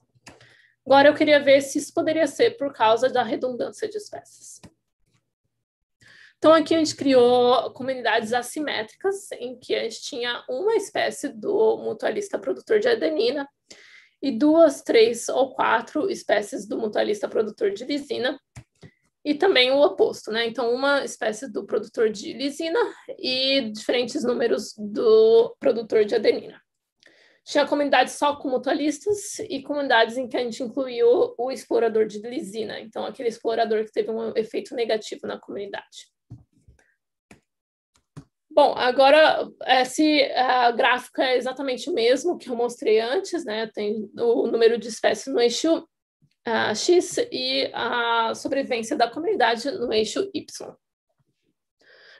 Agora, eu queria ver se isso poderia ser por causa da redundância de espécies. Então, aqui a gente criou comunidades assimétricas, em que a gente tinha uma espécie do mutualista produtor de adenina e duas, três ou quatro espécies do mutualista produtor de lisina, e também o oposto, né? Então, uma espécie do produtor de lisina e diferentes números do produtor de adenina. Tinha comunidades só com mutualistas e comunidades em que a gente incluiu o explorador de lisina, então aquele explorador que teve um efeito negativo na comunidade. Bom, agora esse uh, gráfico é exatamente o mesmo que eu mostrei antes, né? Tem o número de espécies no eixo uh, X e a sobrevivência da comunidade no eixo Y.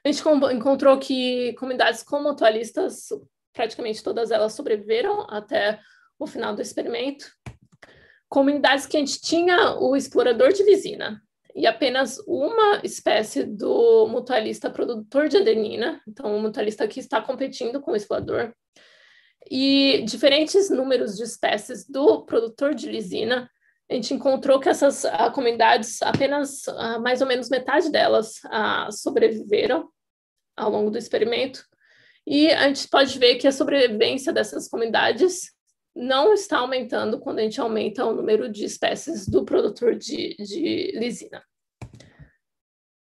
A gente encontrou que comunidades com mutualistas, praticamente todas elas sobreviveram até o final do experimento. Comunidades que a gente tinha o explorador de lisina e apenas uma espécie do mutualista produtor de adenina, então o mutualista que está competindo com o explorador, e diferentes números de espécies do produtor de lisina a gente encontrou que essas uh, comunidades, apenas uh, mais ou menos metade delas uh, sobreviveram ao longo do experimento. E a gente pode ver que a sobrevivência dessas comunidades não está aumentando quando a gente aumenta o número de espécies do produtor de, de lisina.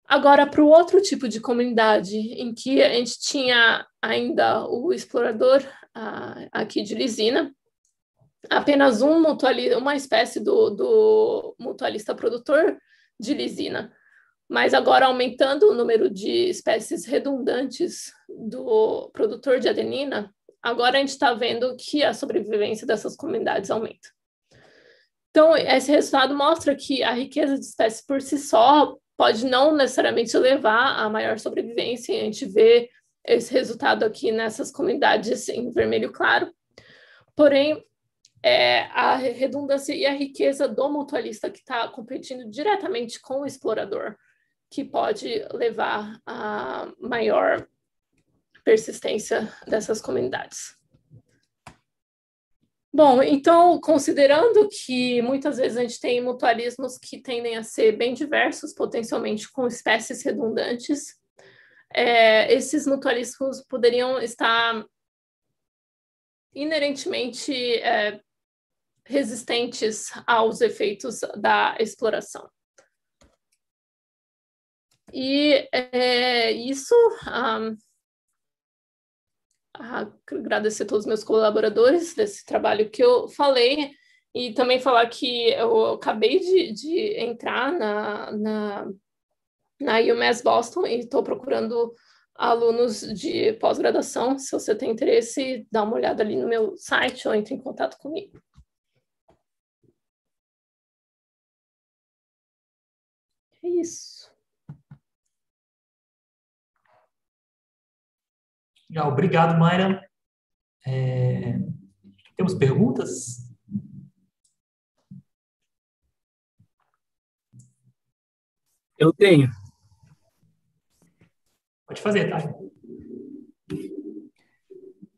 Agora, para o outro tipo de comunidade, em que a gente tinha ainda o explorador aqui de lisina, apenas um uma espécie do, do mutualista produtor de lisina, mas agora aumentando o número de espécies redundantes do produtor de adenina, agora a gente está vendo que a sobrevivência dessas comunidades aumenta. Então, esse resultado mostra que a riqueza de espécies por si só pode não necessariamente levar a maior sobrevivência, a gente vê esse resultado aqui nessas comunidades em vermelho claro. Porém, é, a redundância e a riqueza do mutualista que está competindo diretamente com o explorador, que pode levar a maior persistência dessas comunidades. Bom, então, considerando que muitas vezes a gente tem mutualismos que tendem a ser bem diversos, potencialmente com espécies redundantes, é, esses mutualismos poderiam estar inerentemente é, resistentes aos efeitos da exploração. E é, isso, um, agradecer a todos os meus colaboradores desse trabalho que eu falei, e também falar que eu acabei de, de entrar na, na, na UMass Boston e estou procurando alunos de pós-graduação. Se você tem interesse, dá uma olhada ali no meu site ou entre em contato comigo. É isso. Legal, obrigado, Mayra. É... Temos perguntas? Eu tenho. Pode fazer, tá?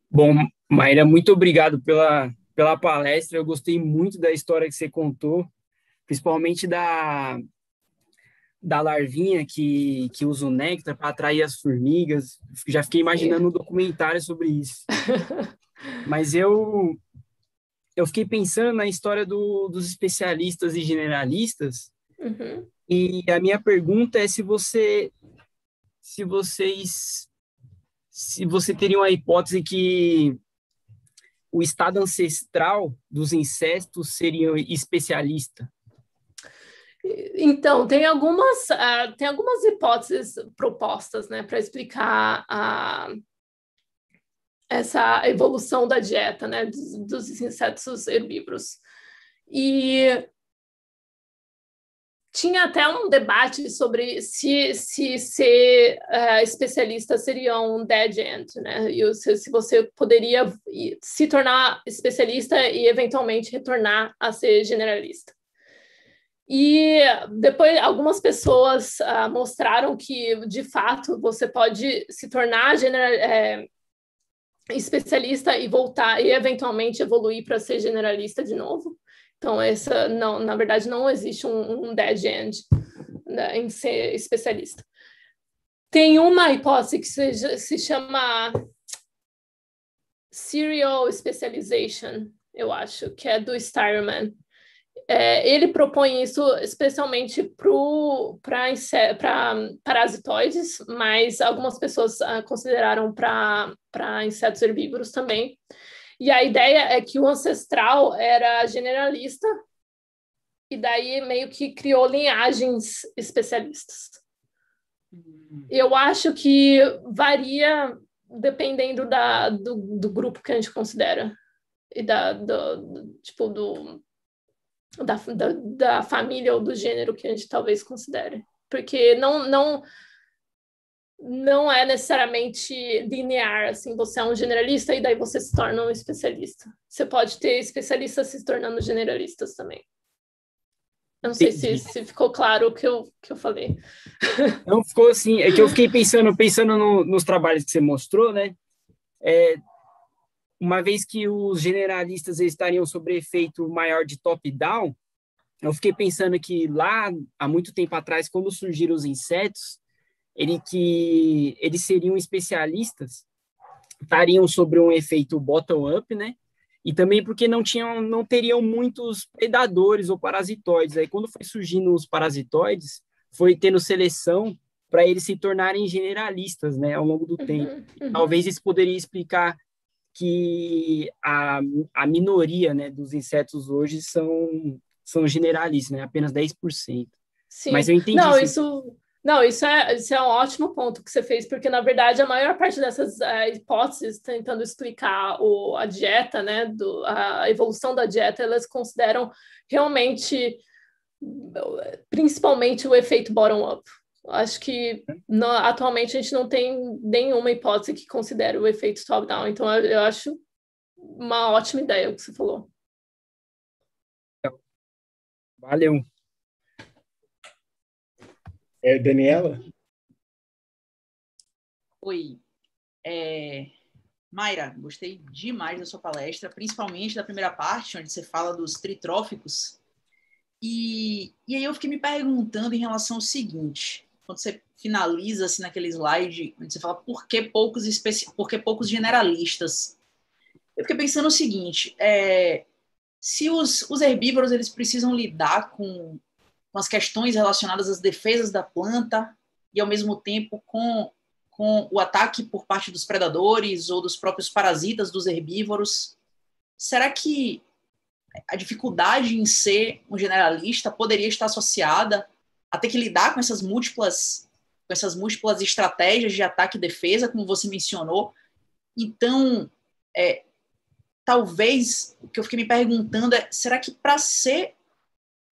Bom, Maíra, muito obrigado pela, pela palestra. Eu gostei muito da história que você contou, principalmente da, da larvinha que, que usa o néctar para atrair as formigas. Já fiquei imaginando um documentário sobre isso. [laughs] Mas eu eu fiquei pensando na história do, dos especialistas e generalistas. Uhum. E a minha pergunta é se você se vocês se você teria uma hipótese que o estado ancestral dos insetos seria especialista. Então, tem algumas, uh, tem algumas hipóteses propostas né, para explicar a, essa evolução da dieta né, dos, dos insetos herbívoros. E tinha até um debate sobre se, se ser uh, especialista seria um dead end, né? E se, se você poderia se tornar especialista e eventualmente retornar a ser generalista. E depois algumas pessoas uh, mostraram que, de fato, você pode se tornar é, especialista e voltar e eventualmente evoluir para ser generalista de novo. Então, essa não, na verdade, não existe um, um dead end né, em ser especialista. Tem uma hipótese que se, se chama serial specialization, eu acho, que é do Stireman. É, ele propõe isso especialmente para parasitoides, mas algumas pessoas uh, consideraram para insetos herbívoros também. E a ideia é que o ancestral era generalista, e daí meio que criou linhagens especialistas. Hum. Eu acho que varia dependendo da, do, do grupo que a gente considera e da, do, do tipo do da, da, da, família ou do gênero que a gente talvez considere porque não não não é necessariamente linear, assim, você é um generalista e daí você se torna um especialista. Você pode ter especialistas se tornando generalistas também. Eu não sei se, se, ficou claro o que eu, que eu falei. Não ficou assim, é que eu fiquei pensando, pensando no, nos trabalhos que você mostrou, né? É, uma vez que os generalistas estariam sobre efeito maior de top-down, eu fiquei pensando que lá, há muito tempo atrás, quando surgiram os insetos, ele que eles seriam especialistas, estariam sobre um efeito bottom-up, né? E também porque não tinham, não teriam muitos predadores ou parasitoides. Aí quando foi surgindo os parasitoides, foi tendo seleção para eles se tornarem generalistas, né, ao longo do uhum, tempo. Uhum. Talvez isso poderia explicar que a, a minoria, né, dos insetos hoje são são generalistas, né, apenas 10%. Sim. Mas eu entendi. Não, isso não, isso é, isso é um ótimo ponto que você fez, porque, na verdade, a maior parte dessas uh, hipóteses, tentando explicar o, a dieta, né, do, a evolução da dieta, elas consideram realmente, principalmente, o efeito bottom-up. Acho que no, atualmente a gente não tem nenhuma hipótese que considere o efeito top-down, então eu, eu acho uma ótima ideia o que você falou. Valeu. É, Daniela? Oi. É... Mayra, gostei demais da sua palestra, principalmente da primeira parte, onde você fala dos tritróficos. E, e aí eu fiquei me perguntando em relação ao seguinte, quando você finaliza assim naquele slide, onde você fala por que poucos, especi... por que poucos generalistas. Eu fiquei pensando o seguinte, é, se os, os herbívoros eles precisam lidar com com as questões relacionadas às defesas da planta e, ao mesmo tempo, com, com o ataque por parte dos predadores ou dos próprios parasitas dos herbívoros. Será que a dificuldade em ser um generalista poderia estar associada a ter que lidar com essas múltiplas com essas múltiplas estratégias de ataque e defesa, como você mencionou. Então, é, talvez o que eu fiquei me perguntando é: será que para ser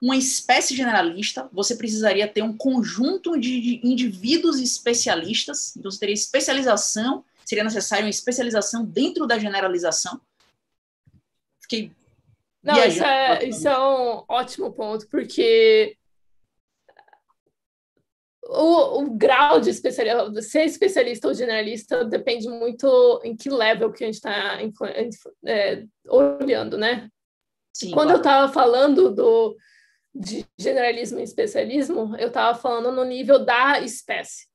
uma espécie generalista, você precisaria ter um conjunto de indivíduos especialistas, então você teria especialização, seria necessário uma especialização dentro da generalização? Fiquei. Não, isso é, isso é um ótimo ponto, porque o, o grau de especialista, ser especialista ou generalista depende muito em que level que a gente está é, olhando, né? Sim, Quando claro. eu estava falando do, de generalismo e especialismo, eu estava falando no nível da espécie.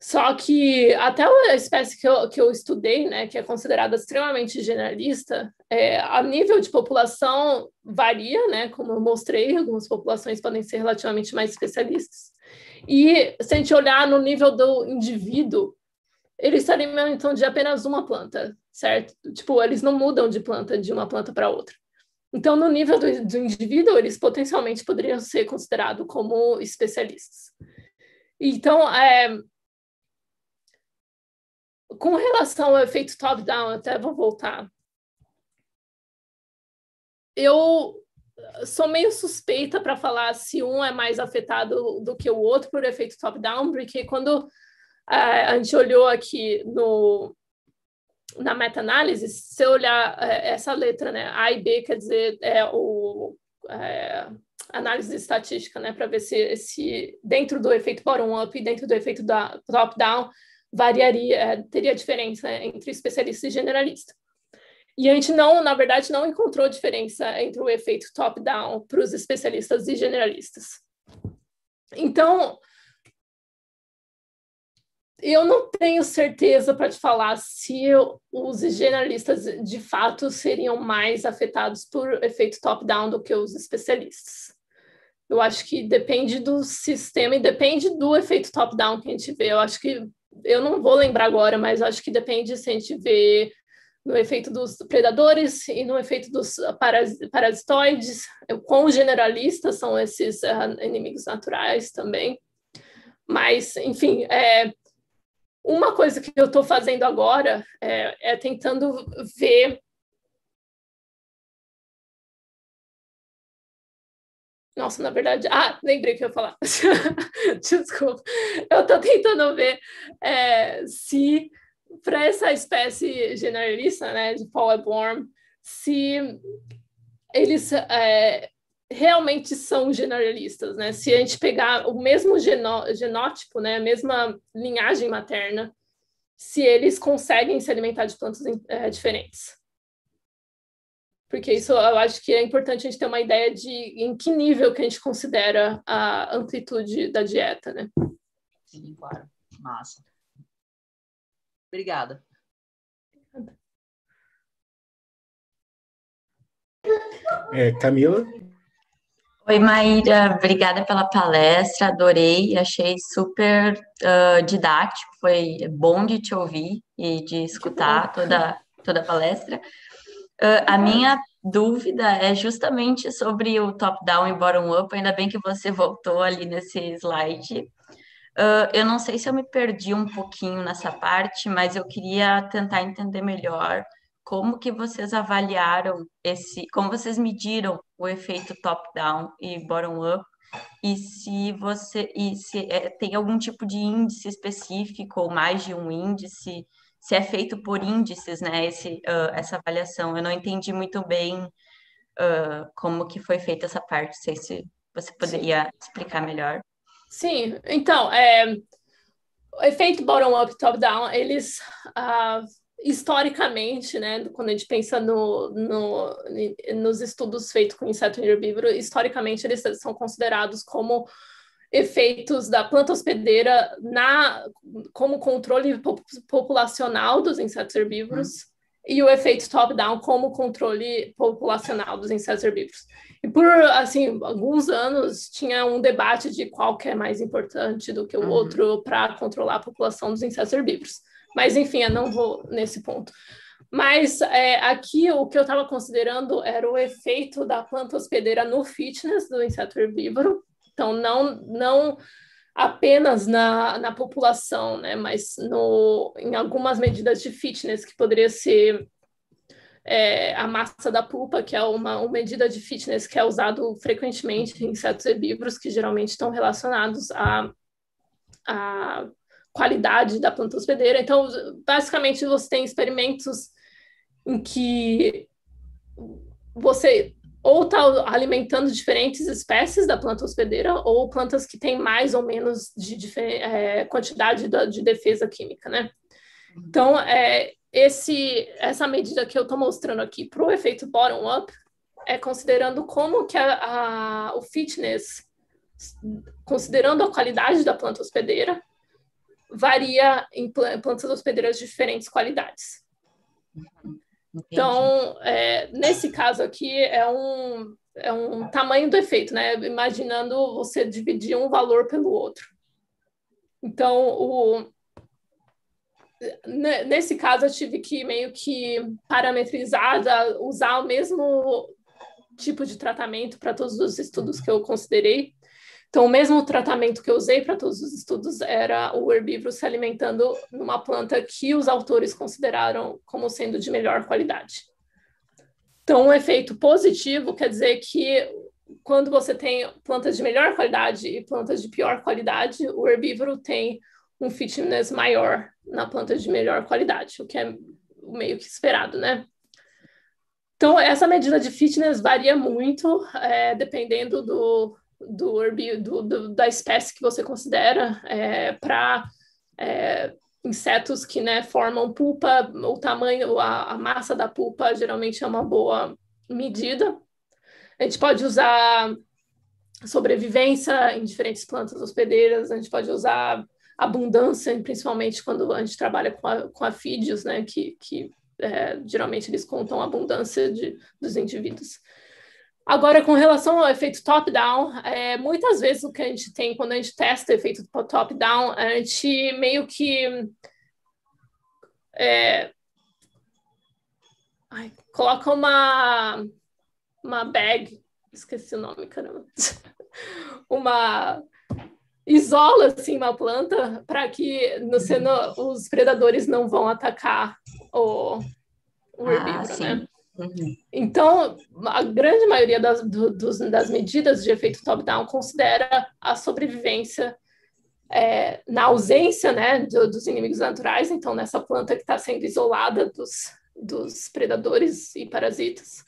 Só que até a espécie que eu, que eu estudei, né, que é considerada extremamente generalista, é, a nível de população varia, né, como eu mostrei, algumas populações podem ser relativamente mais especialistas. E se a gente olhar no nível do indivíduo, eles se alimentam de apenas uma planta, certo? Tipo, eles não mudam de planta de uma planta para outra. Então, no nível do, do indivíduo, eles potencialmente poderiam ser considerados como especialistas. Então, é, com relação ao efeito top-down, até vou voltar. Eu sou meio suspeita para falar se um é mais afetado do que o outro por efeito top-down, porque quando a gente olhou aqui no, na meta-análise, se olhar é, essa letra, né, A e B, quer dizer, é o é, análise estatística, né, para ver se, se dentro do efeito bottom-up e dentro do efeito top-down variaria, é, teria diferença entre especialista e generalista. E a gente não, na verdade, não encontrou diferença entre o efeito top-down para os especialistas e generalistas. Então, eu não tenho certeza para te falar se os generalistas de fato seriam mais afetados por efeito top-down do que os especialistas. Eu acho que depende do sistema e depende do efeito top-down que a gente vê. Eu acho que eu não vou lembrar agora, mas acho que depende se a gente vê no efeito dos predadores e no efeito dos parasitoides. Quão generalistas são esses uh, inimigos naturais também. Mas, enfim, é, uma coisa que eu estou fazendo agora é, é tentando ver Nossa, na verdade. Ah, lembrei que eu ia falar. [laughs] Desculpa. Eu estou tentando ver é, se para essa espécie generalista, né, de Paul Eborn, se eles é, realmente são generalistas, né? Se a gente pegar o mesmo genó genótipo, né, a mesma linhagem materna, se eles conseguem se alimentar de plantas é, diferentes. Porque isso eu acho que é importante a gente ter uma ideia de em que nível que a gente considera a amplitude da dieta, né? Sim, claro. Massa. Obrigada. É, Camila? Oi, Maíra, obrigada pela palestra, adorei, achei super uh, didático, foi bom de te ouvir e de escutar toda, toda a palestra. Uh, a minha dúvida é justamente sobre o top-down e bottom-up, ainda bem que você voltou ali nesse slide, Uh, eu não sei se eu me perdi um pouquinho nessa parte, mas eu queria tentar entender melhor como que vocês avaliaram esse, como vocês mediram o efeito top-down e bottom-up, e se você e se é, tem algum tipo de índice específico ou mais de um índice, se é feito por índices, né? Esse, uh, essa avaliação. Eu não entendi muito bem uh, como que foi feita essa parte. Não sei se você poderia Sim. explicar melhor. Sim, então, é, o efeito bottom-up, top-down, eles, uh, historicamente, né, quando a gente pensa no, no, nos estudos feitos com inseto herbívoro, historicamente eles são considerados como efeitos da planta hospedeira na, como controle populacional dos insetos herbívoros. E o efeito top-down como controle populacional dos insetos herbívoros. E por, assim, alguns anos tinha um debate de qual que é mais importante do que o uhum. outro para controlar a população dos insetos herbívoros. Mas, enfim, eu não vou nesse ponto. Mas é, aqui o que eu estava considerando era o efeito da planta hospedeira no fitness do inseto herbívoro. Então, não, não apenas na, na população, né, mas no, em algumas medidas de fitness, que poderia ser é, a massa da pulpa, que é uma, uma medida de fitness que é usado frequentemente em insetos herbívoros, que geralmente estão relacionados à, à qualidade da planta hospedeira. Então, basicamente, você tem experimentos em que você ou está alimentando diferentes espécies da planta hospedeira, ou plantas que têm mais ou menos de, de é, quantidade de, de, defesa química, né? Então, é, esse, essa medida que eu estou mostrando aqui para o efeito bottom-up é considerando como que a, a, o fitness, considerando a qualidade da planta hospedeira, varia em plantas hospedeiras de diferentes qualidades. Então, é, nesse caso aqui, é um, é um tamanho do efeito, né? Imaginando você dividir um valor pelo outro. Então, o, nesse caso, eu tive que meio que parametrizar, usar o mesmo tipo de tratamento para todos os estudos que eu considerei. Então, o mesmo tratamento que eu usei para todos os estudos era o herbívoro se alimentando numa planta que os autores consideraram como sendo de melhor qualidade. Então, um efeito positivo quer dizer que quando você tem plantas de melhor qualidade e plantas de pior qualidade, o herbívoro tem um fitness maior na planta de melhor qualidade, o que é meio que esperado, né? Então, essa medida de fitness varia muito, é, dependendo do, do, do, do, da espécie que você considera é, para é, insetos que né, formam pulpa, o tamanho, a, a, massa da pulpa geralmente é uma boa medida. A gente pode usar sobrevivência em diferentes plantas hospedeiras, a gente pode usar abundância, principalmente quando a gente trabalha com a, com afídeos, né, que, que é, geralmente eles contam a abundância de, dos indivíduos. Agora, com relação ao efeito top-down, é, muitas vezes o que a gente tem quando a gente testa o efeito top-down, a gente meio que é, ai, coloca uma, uma bag, esqueci o nome, caramba, [laughs] uma isola assim uma planta para que no, seno, os predadores não vão atacar o, o herbívoro, ah, né? Uhum. Então, a grande maioria das, do, dos, das medidas de efeito top-down considera a sobrevivência é, na ausência né, do, dos inimigos naturais, então nessa planta que está sendo isolada dos, dos predadores e parasitas,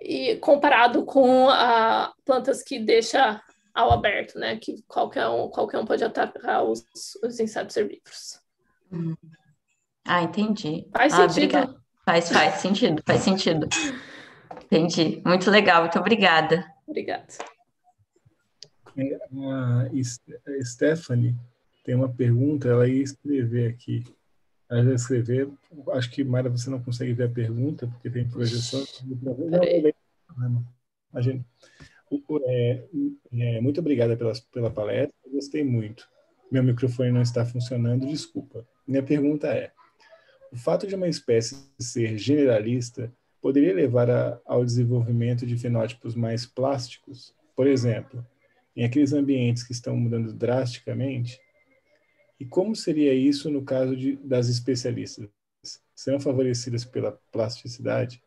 e comparado com a, plantas que deixa ao aberto, né, que qualquer um, qualquer um pode atacar os, os insetos herbívoros. Hum. Ah, entendi. Faz ah, sentido? Obrigada. Faz, faz sentido, faz sentido. Entendi. Muito legal, muito obrigada. Obrigada. A Stephanie tem uma pergunta, ela ia escrever aqui. Ela vai escrever, acho que, Mara, você não consegue ver a pergunta, porque tem projeção. Imagina. É, é, muito obrigada pela, pela palestra, gostei muito. Meu microfone não está funcionando, desculpa. Minha pergunta é: o fato de uma espécie ser generalista poderia levar a, ao desenvolvimento de fenótipos mais plásticos? Por exemplo, em aqueles ambientes que estão mudando drasticamente? E como seria isso no caso de, das especialistas? Serão favorecidas pela plasticidade?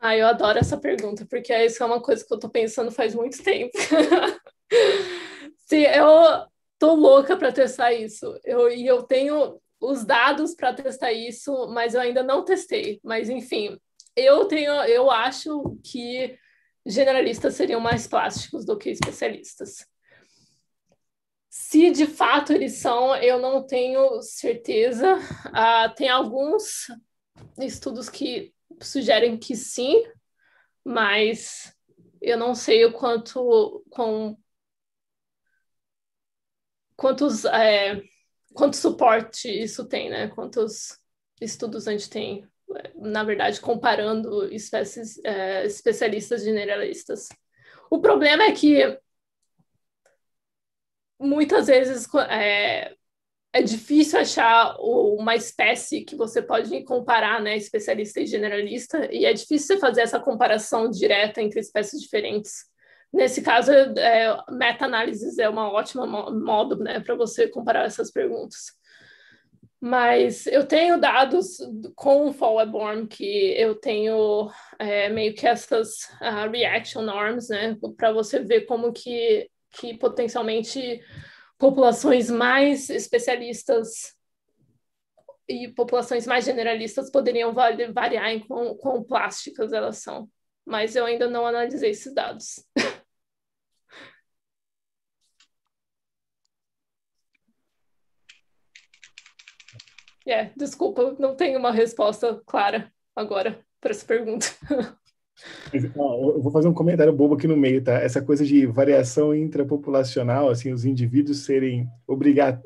Ah, eu adoro essa pergunta, porque isso é uma coisa que eu estou pensando faz muito tempo. [laughs] Sim, eu tô louca para testar isso. Eu, e eu tenho os dados para testar isso, mas eu ainda não testei. Mas enfim, eu tenho, eu acho que generalistas seriam mais plásticos do que especialistas. Se de fato eles são, eu não tenho certeza. Uh, tem alguns estudos que sugerem que sim, mas eu não sei o quanto com quantos é, quanto suporte isso tem, né? Quantos estudos a gente tem, na verdade, comparando espécies, é, especialistas generalistas. O problema é que muitas vezes é, é difícil achar uma espécie que você pode comparar, né, especialista e generalista, e é difícil você fazer essa comparação direta entre espécies diferentes nesse caso, é, meta-análises é uma ótima modo né, para você comparar essas perguntas. Mas eu tenho dados com o Fall Born que eu tenho é, meio que essas uh, reaction norms, né, para você ver como que, que potencialmente populações mais especialistas e populações mais generalistas poderiam variar em quão, quão plásticas elas são. Mas eu ainda não analisei esses dados. É, desculpa, não tenho uma resposta clara agora para essa pergunta. Eu vou fazer um comentário bobo aqui no meio, tá? Essa coisa de variação intrapopulacional, assim, os indivíduos serem obrigados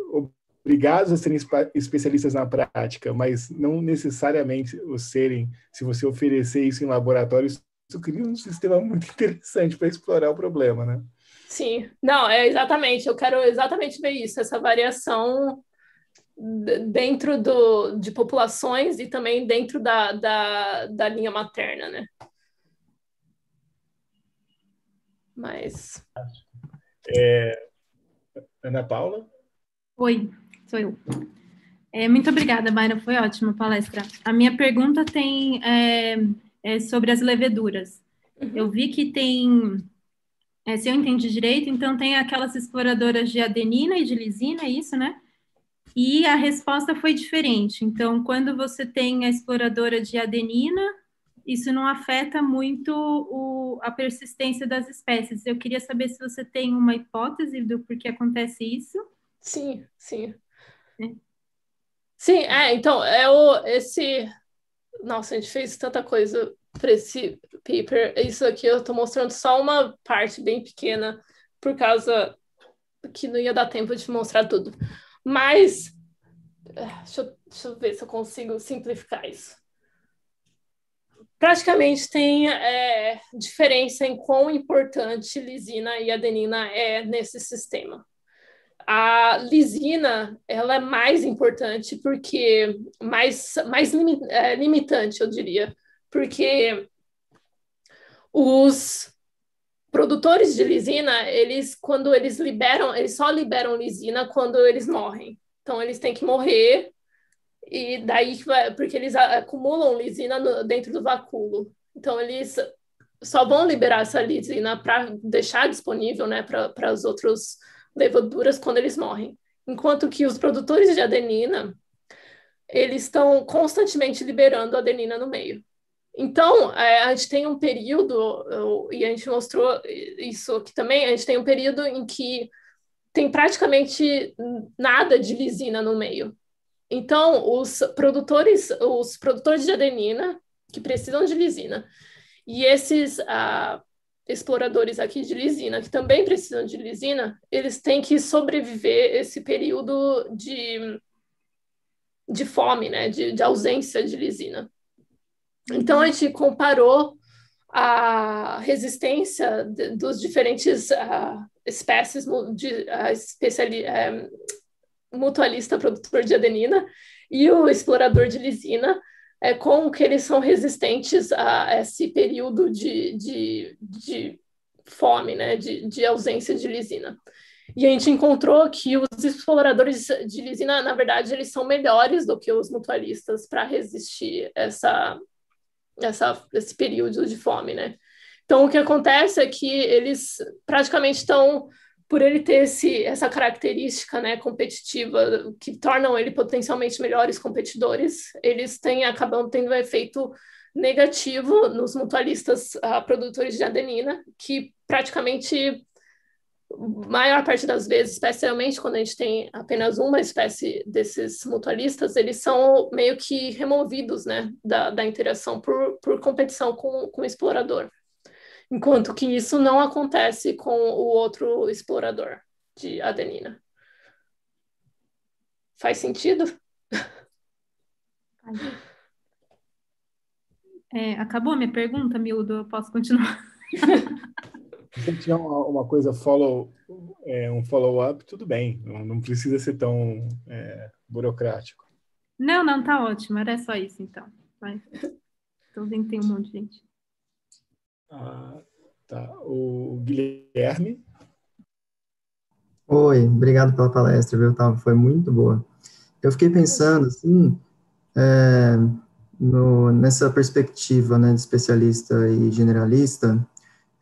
obrigados a serem especialistas na prática, mas não necessariamente o serem, se você oferecer isso em laboratório, isso cria um sistema muito [laughs] interessante para explorar o problema, né? Sim, não, é exatamente, eu quero exatamente ver isso, essa variação dentro do, de populações e também dentro da, da, da linha materna, né? Mas. É, Ana Paula? Oi, sou eu. É, muito obrigada, Mayra, foi ótima a palestra. A minha pergunta tem é, é sobre as leveduras. Uhum. Eu vi que tem, é, se eu entendi direito, então tem aquelas exploradoras de adenina e de lisina, é isso, né? E a resposta foi diferente. Então, quando você tem a exploradora de adenina, isso não afeta muito o, a persistência das espécies. Eu queria saber se você tem uma hipótese do porquê acontece isso. Sim, sim. É. Sim, é, então, é o, esse... Nossa, a gente fez tanta coisa para esse paper. Isso aqui eu estou mostrando só uma parte bem pequena, por causa que não ia dar tempo de mostrar tudo. Mas, deixa eu, deixa eu ver se eu consigo simplificar isso. Praticamente tem é, diferença em quão importante lisina e adenina é nesse sistema. A lisina ela é mais importante porque mais mais é, limitante, eu diria, porque os produtores de lisina, eles, quando eles liberam, eles só liberam lisina quando eles morrem. Então, eles têm que morrer, e daí, porque eles acumulam lisina no, dentro do vacúolo. Então, eles só vão liberar essa lisina para deixar disponível, né, para as outras levaduras quando eles morrem. Enquanto que os produtores de adenina, eles estão constantemente liberando adenina no meio. Então, é, a gente tem um período, e a gente mostrou isso aqui também, a gente tem um período em que tem praticamente nada de lisina no meio. Então, os produtores, os produtores de adenina, que precisam de lisina, e esses ah, exploradores aqui de lisina, que também precisam de lisina, eles têm que sobreviver esse período de, de fome, né, de, de ausência de lisina. Então, a gente comparou a resistência de, dos diferentes uh, espécies de uh, especiali uh, mutualista produtor de adenina e o explorador de lisina, é, como que eles são resistentes a esse período de, de, de fome, né, de, de ausência de lisina. E a gente encontrou que os exploradores de lisina, na verdade, eles são melhores do que os mutualistas para resistir essa essa, esse período de fome, né? Então, o que acontece é que eles praticamente estão, por ele ter esse, essa característica né, competitiva, que tornam ele potencialmente melhores competidores, eles têm, acabam tendo um efeito negativo nos mutualistas uh, produtores de adenina, que praticamente maior parte das vezes, especialmente quando a gente tem apenas uma espécie desses mutualistas, eles são meio que removidos né, da, da interação por, por competição com, com o explorador. Enquanto que isso não acontece com o outro explorador de adenina. Faz sentido? É, acabou a minha pergunta, Mildo? Eu posso continuar? [laughs] Se tiver uma, uma coisa follow, é, um follow-up, tudo bem. Não, não, precisa ser tão é, burocrático. Não, não, tá ótimo. Era só isso, então. Vai. [laughs] Então tem um monte de gente. A Tá. O Guilherme. Oi, obrigado pela palestra, viu? Tá, foi muito boa. Eu fiquei pensando, assim, é, no, nessa perspectiva né, de especialista e generalista,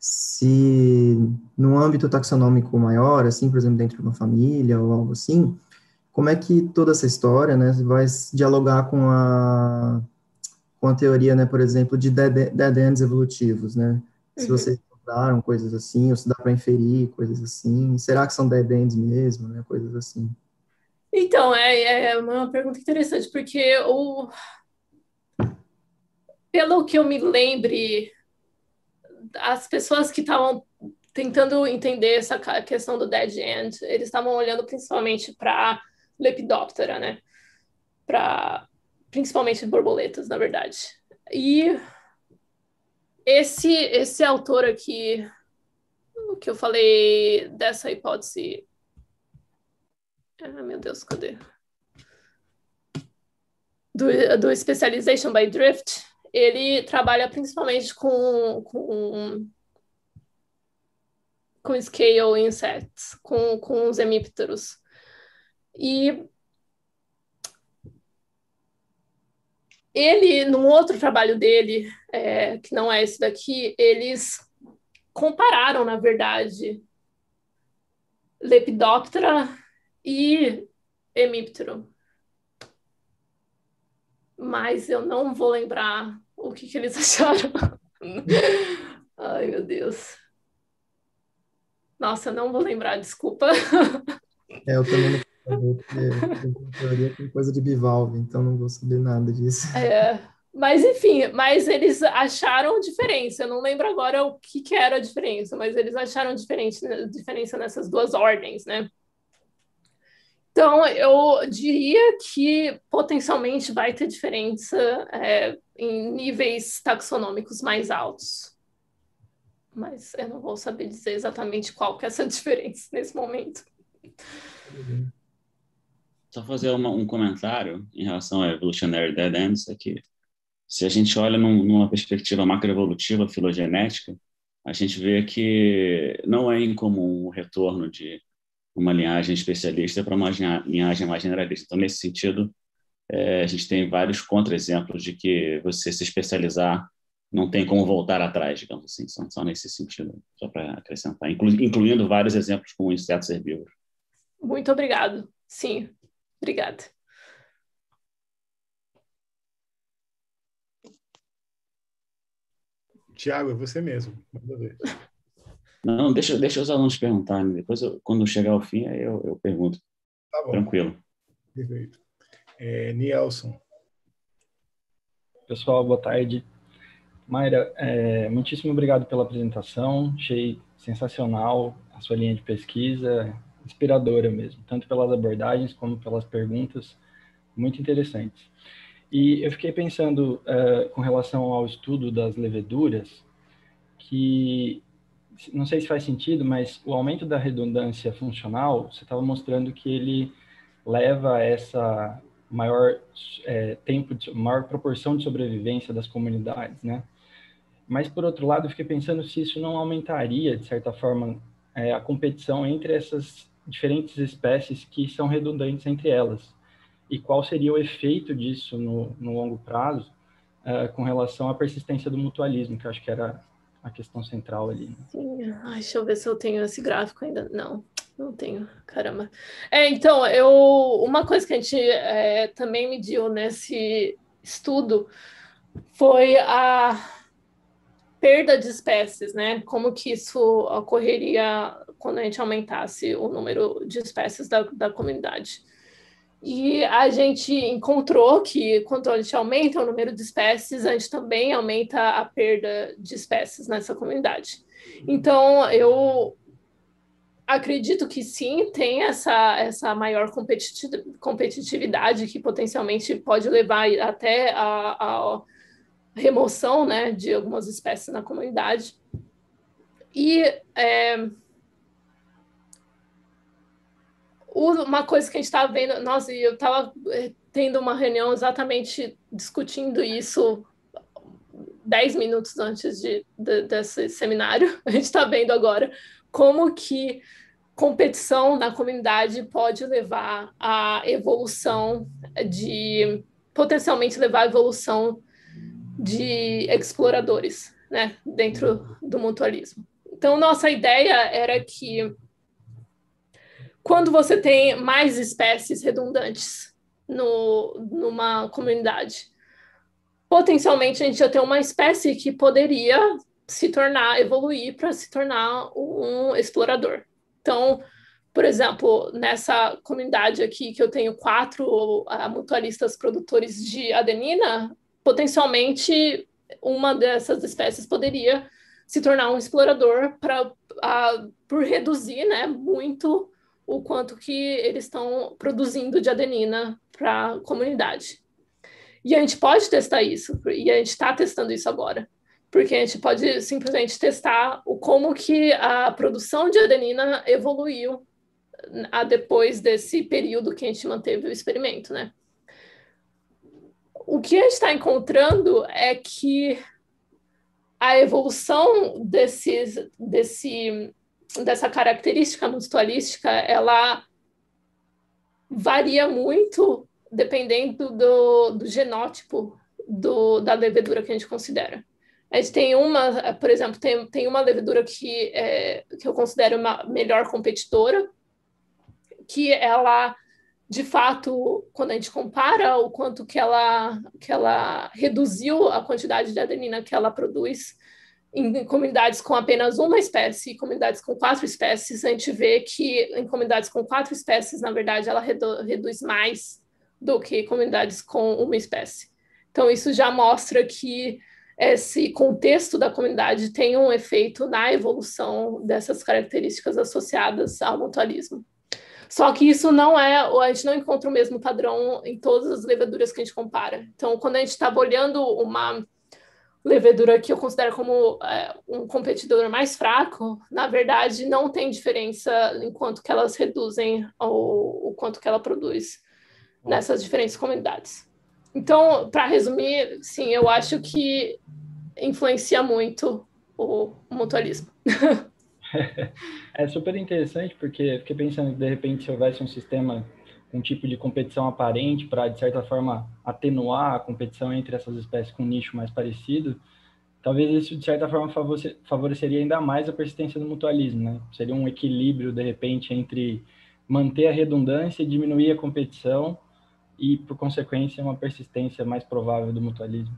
se no âmbito taxonômico maior, assim, por exemplo, dentro de uma família ou algo assim, como é que toda essa história, né, vai dialogar com a, com a teoria, né, por exemplo, de dead, ends evolutivos, né? Se uhum. vocês encontraram coisas assim, ou se dá para inferir coisas assim, será que são dead ends mesmo, né, coisas assim. Então, é, é uma pergunta interessante, porque o... pelo que eu me lembre, as pessoas que estavam tentando entender essa questão do dead end, eles estavam olhando principalmente para Lepidoptera, né? Para principalmente borboletas, na verdade. E esse esse autor aqui, o que eu falei dessa hipótese. Ah, meu Deus, cadê? Do, do Specialization by Drift, ele trabalha principalmente com, com, com scale insects, com, com os hemípteros. E ele, num outro trabalho dele, é, que não é esse daqui, eles compararam, na verdade, Lepidoptera e Hemíptero. Mas eu não vou lembrar que, que eles [laughs] acharam. Ai, meu Deus. Nossa, não vou lembrar, desculpa. É, eu também não vou porque teoria tem coisa de bivalve, então não vou saber nada disso. É, mas enfim, mas eles acharam diferença. Eu não lembro agora o que, que era a diferença, mas eles acharam diferente, diferença nessas duas ordens, né? Então, eu diria que potencialmente vai ter diferença é, em níveis taxonômicos mais altos. Mas eu não vou saber dizer exatamente qual que é essa [laughs] diferença nesse momento. Só fazer uma, um comentário em relação a Evolutionary Dead Ends, que se a gente olha num, numa perspectiva macroevolutiva, filogenética, a gente vê que não é incomum o retorno de uma linhagem especialista para uma linhagem mais generalista. Então, nesse sentido, é, a gente tem vários contra-exemplos de que você se especializar não tem como voltar atrás, digamos assim, só, só nesse sentido, só para acrescentar, inclu, incluindo vários exemplos com insetos herbívoros. Muito obrigado. Sim, obrigada. Tiago, é você mesmo. Não, deixa, deixa os alunos perguntarem. Depois, eu, quando chegar ao fim, aí eu, eu pergunto. Tá bom. Tranquilo. Perfeito. É, Nielson. Pessoal, boa tarde. Mayra, é, muitíssimo obrigado pela apresentação. Achei sensacional a sua linha de pesquisa, inspiradora mesmo, tanto pelas abordagens como pelas perguntas, muito interessantes. E eu fiquei pensando, uh, com relação ao estudo das leveduras, que não sei se faz sentido, mas o aumento da redundância funcional, você estava mostrando que ele leva a essa maior é, tempo, de, maior proporção de sobrevivência das comunidades, né? Mas, por outro lado, eu fiquei pensando se isso não aumentaria, de certa forma, é, a competição entre essas diferentes espécies que são redundantes entre elas. E qual seria o efeito disso no, no longo prazo uh, com relação à persistência do mutualismo, que eu acho que era a questão central ali. Né? Sim, Ai, deixa eu ver se eu tenho esse gráfico ainda. Não, não tenho, caramba. É, então, eu, uma coisa que a gente é, também mediu nesse estudo foi a perda de espécies, né? Como que isso ocorreria quando a gente aumentasse o número de espécies da, da comunidade. E a gente encontrou que quando a gente aumenta o número de espécies, a gente também aumenta a perda de espécies nessa comunidade. Então, eu acredito que sim, tem essa, essa maior competitividade que potencialmente pode levar até a, a remoção né, de algumas espécies na comunidade. E é, uma coisa que a gente estava vendo, nossa, eu estava eh, tendo uma reunião exatamente discutindo isso 10 minutos antes de, de, desse seminário, [laughs] a gente está vendo agora como que competição na comunidade pode levar à evolução de potencialmente levar à evolução de exploradores, né, dentro do mutualismo. Então, nossa ideia era que quando você tem mais espécies redundantes no, numa comunidade, potencialmente a gente já tem uma espécie que poderia se tornar, evoluir para se tornar um explorador. Então, por exemplo, nessa comunidade aqui que eu tenho quatro uh, mutualistas produtores de adenina, potencialmente uma dessas espécies poderia se tornar um explorador para uh, por reduzir, né, muito o quanto que eles estão produzindo de adenina para a comunidade. E a gente pode testar isso, e a gente está testando isso agora, porque a gente pode simplesmente testar o como que a produção de adenina evoluiu a depois desse período que a gente manteve o experimento, né? O que a gente está encontrando é que a evolução desses, desse, dessa característica mutualística, ela varia muito dependendo do, do genótipo do, da levedura que a gente considera. A gente tem uma, por exemplo, tem, tem uma levedura que, é, que eu considero uma melhor competidora, que ela, de fato, quando a gente compara o quanto que ela, que ela reduziu a quantidade de adenina que ela produz em comunidades com apenas uma espécie e comunidades com quatro espécies, a gente vê que em comunidades com quatro espécies, na verdade, ela redu reduz mais do que comunidades com uma espécie. Então, isso já mostra que esse contexto da comunidade tem um efeito na evolução dessas características associadas ao mutualismo. Só que isso não é, a gente não encontra o mesmo padrão em todas as leveduras que a gente compara. Então, quando a gente estava olhando uma levedura que eu considero como é, um competidor mais fraco, na verdade, não tem diferença em quanto que elas reduzem o, o quanto que ela produz nessas diferentes comunidades. Então, para resumir, sim, eu acho que influencia muito o mutualismo. [laughs] é super interessante porque fiquei pensando que de repente se houvesse um sistema um tipo de competição aparente para de certa forma atenuar a competição entre essas espécies com um nicho mais parecido, talvez isso de certa forma favoreceria ainda mais a persistência do mutualismo, né? Seria um equilíbrio de repente entre manter a redundância e diminuir a competição e por consequência uma persistência mais provável do mutualismo.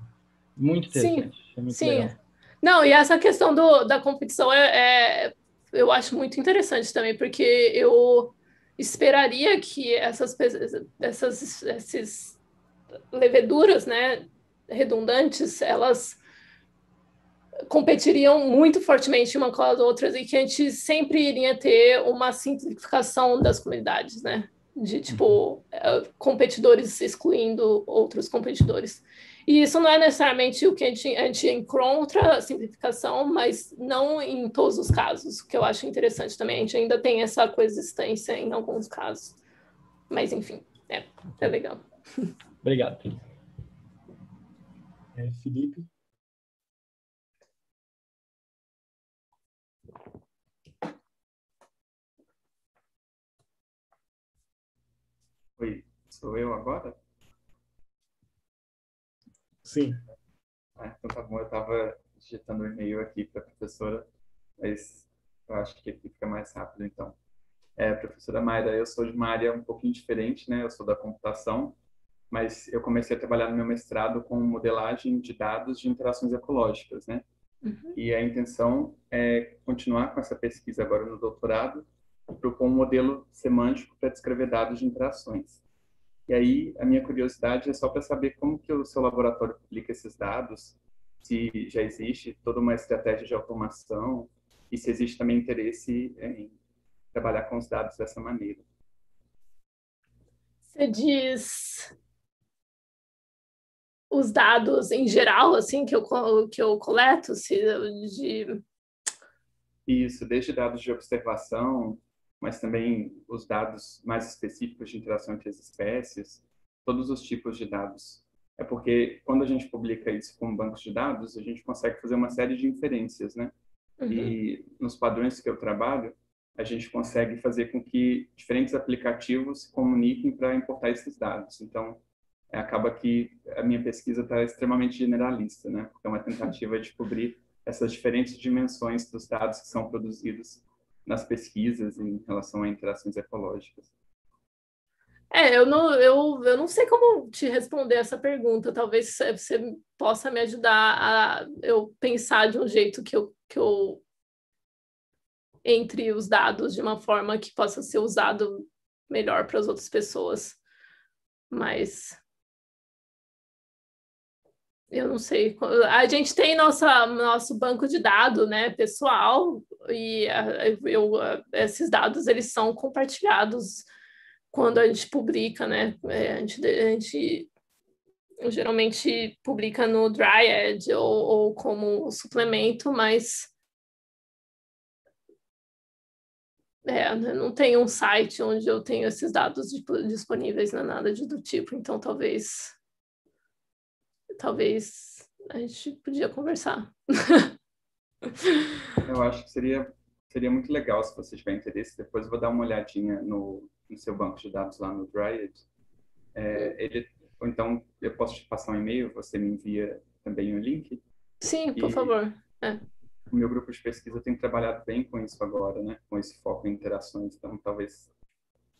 Muito interessante. Sim. É muito sim. Legal. Não, e essa questão do, da competição é, é eu acho muito interessante também, porque eu esperaria que essas, essas esses leveduras, né, redundantes, elas competiriam muito fortemente uma com as outras e que a gente sempre iria ter uma simplificação das comunidades, né? De tipo uhum. eh, competidores excluindo outros competidores. E isso não é necessariamente o que a gente, a gente encontra, a simplificação, mas não em todos os casos, o que eu acho interessante também. A gente ainda tem essa coexistência em alguns casos. Mas, enfim, é, é legal. [laughs] Obrigado. É, Felipe? Oi, sou eu agora? Sim. Ah, então tá bom, eu estava digitando um e-mail aqui para a professora, mas eu acho que aqui fica mais rápido, então. É, professora Mayra, eu sou de uma área um pouquinho diferente, né? Eu sou da computação, mas eu comecei a trabalhar no meu mestrado com modelagem de dados de interações ecológicas, né? Uhum. E a intenção é continuar com essa pesquisa agora no doutorado e propor um modelo semântico para descrever dados de interações. E aí, a minha curiosidade é só para saber como que o seu laboratório publica esses dados, se já existe toda uma estratégia de automação e se existe também interesse em trabalhar com os dados dessa maneira. Você diz os dados em geral, assim, que eu, que eu coleto, se de... Isso, desde dados de observação, mas também os dados mais específicos de interação entre as espécies, todos os tipos de dados é porque quando a gente publica isso com bancos de dados, a gente consegue fazer uma série de inferências, né? Uhum. E nos padrões que eu trabalho, a gente consegue fazer com que diferentes aplicativos se comuniquem para importar esses dados. Então, é, acaba que a minha pesquisa está extremamente generalista, né? Porque é uma tentativa de cobrir essas diferentes dimensões dos dados que são produzidos nas pesquisas em relação a interações ecológicas. É, eu não, eu, eu não sei como te responder essa pergunta. Talvez você possa me ajudar a eu pensar de um jeito que eu, que eu entre os dados de uma forma que possa ser usado melhor para as outras pessoas. Mas eu não sei. A gente tem nossa, nosso banco de dados, né, pessoal, e eu, esses dados eles são compartilhados quando a gente publica, né? É, a gente, a gente geralmente publica no Dryad ou, ou como suplemento, mas é, não tem um site onde eu tenho esses dados disponíveis, é nada do tipo, então talvez talvez a gente podia conversar. [laughs] Eu acho que seria, seria muito legal se você tiver interesse. Depois eu vou dar uma olhadinha no, no seu banco de dados lá no Dryad. É, ele, ou então eu posso te passar um e-mail, você me envia também o um link? Sim, por favor. É. O meu grupo de pesquisa tem trabalhado bem com isso agora, né? Com esse foco em interações. Então, talvez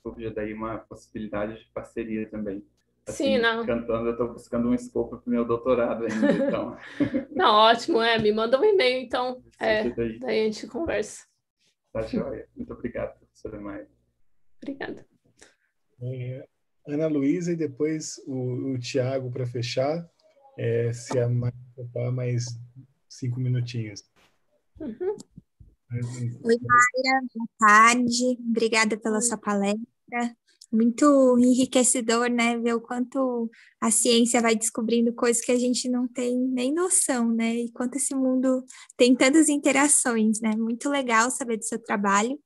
surja daí uma possibilidade de parceria também. Assim, Sim, não. Cantando, eu estou buscando um escopo para o meu doutorado ainda, então. [laughs] não, ótimo, é. Me manda um e-mail, então. É, daí. daí a gente conversa. Tá joia. Muito obrigado, professora Maia. Obrigada. É, Ana Luísa e depois o, o Tiago para fechar. É, se a Maia mais cinco minutinhos. Uhum. Oi, Maia, boa tarde. Obrigada pela sua palestra muito enriquecedor, né? Ver o quanto a ciência vai descobrindo coisas que a gente não tem nem noção, né? E quanto esse mundo tem tantas interações, né? Muito legal saber do seu trabalho.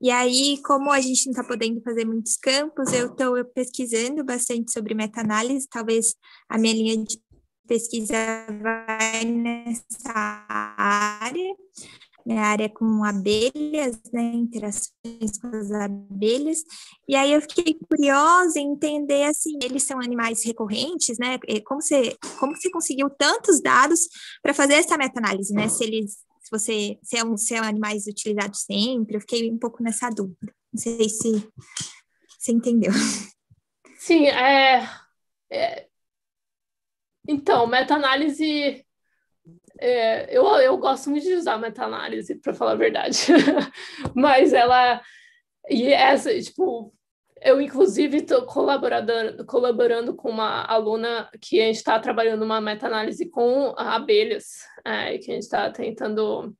E aí, como a gente não está podendo fazer muitos campos, eu estou pesquisando bastante sobre meta-análise, talvez a minha linha de pesquisa vai nessa área minha área é com abelhas, né, interações com as abelhas, e aí eu fiquei curiosa em entender, assim, eles são animais recorrentes, né, como você, como você conseguiu tantos dados para fazer essa meta-análise, né, se eles, se você, se é um, se é animais utilizados sempre, eu fiquei um pouco nessa dúvida, não sei se você entendeu. Sim, é, é... então, meta-análise é, eu, eu gosto muito de usar meta-análise, para falar a verdade. [laughs] Mas ela. E essa, tipo, eu, inclusive, estou colaborando, colaborando com uma aluna que a gente está trabalhando uma meta-análise com abelhas, é, que a gente está tentando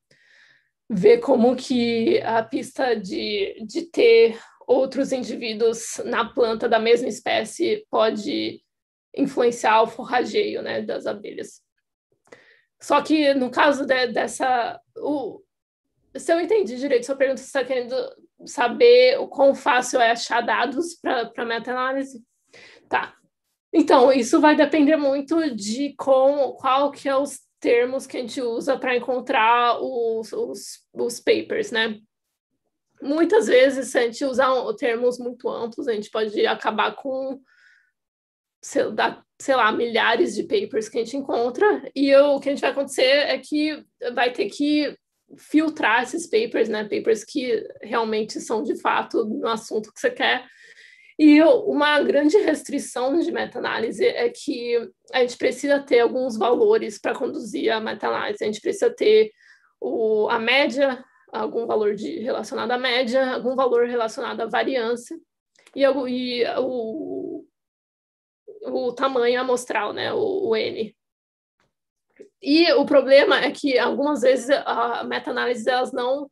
ver como que a pista de, de ter outros indivíduos na planta da mesma espécie pode influenciar o forrageio né, das abelhas. Só que no caso de, dessa. O, se eu entendi direito sua pergunta, você está querendo saber o quão fácil é achar dados para meta-análise? Tá. Então, isso vai depender muito de com, qual que é os termos que a gente usa para encontrar os, os, os papers, né? Muitas vezes, se a gente usar termos muito amplos, a gente pode acabar com sei, da, sei lá, milhares de papers que a gente encontra, e eu, o que a gente vai acontecer é que vai ter que filtrar esses papers, né? Papers que realmente são de fato no assunto que você quer. E uma grande restrição de meta-análise é que a gente precisa ter alguns valores para conduzir a meta-análise. A gente precisa ter o, a média, algum valor de, relacionado à média, algum valor relacionado à variância, e, e o, o tamanho amostral, né, o, o N. E o problema é que algumas vezes a meta-análise elas não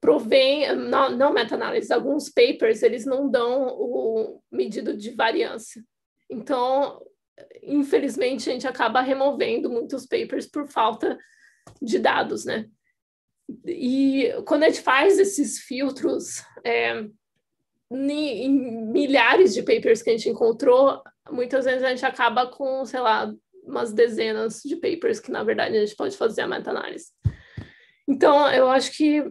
provém, não, não meta-análise, alguns papers eles não dão o medido de variância. Então, infelizmente, a gente acaba removendo muitos papers por falta de dados, né? E quando a gente faz esses filtros, é, em milhares de papers que a gente encontrou, muitas vezes a gente acaba com, sei lá, umas dezenas de papers que, na verdade, a gente pode fazer a meta-análise. Então, eu acho que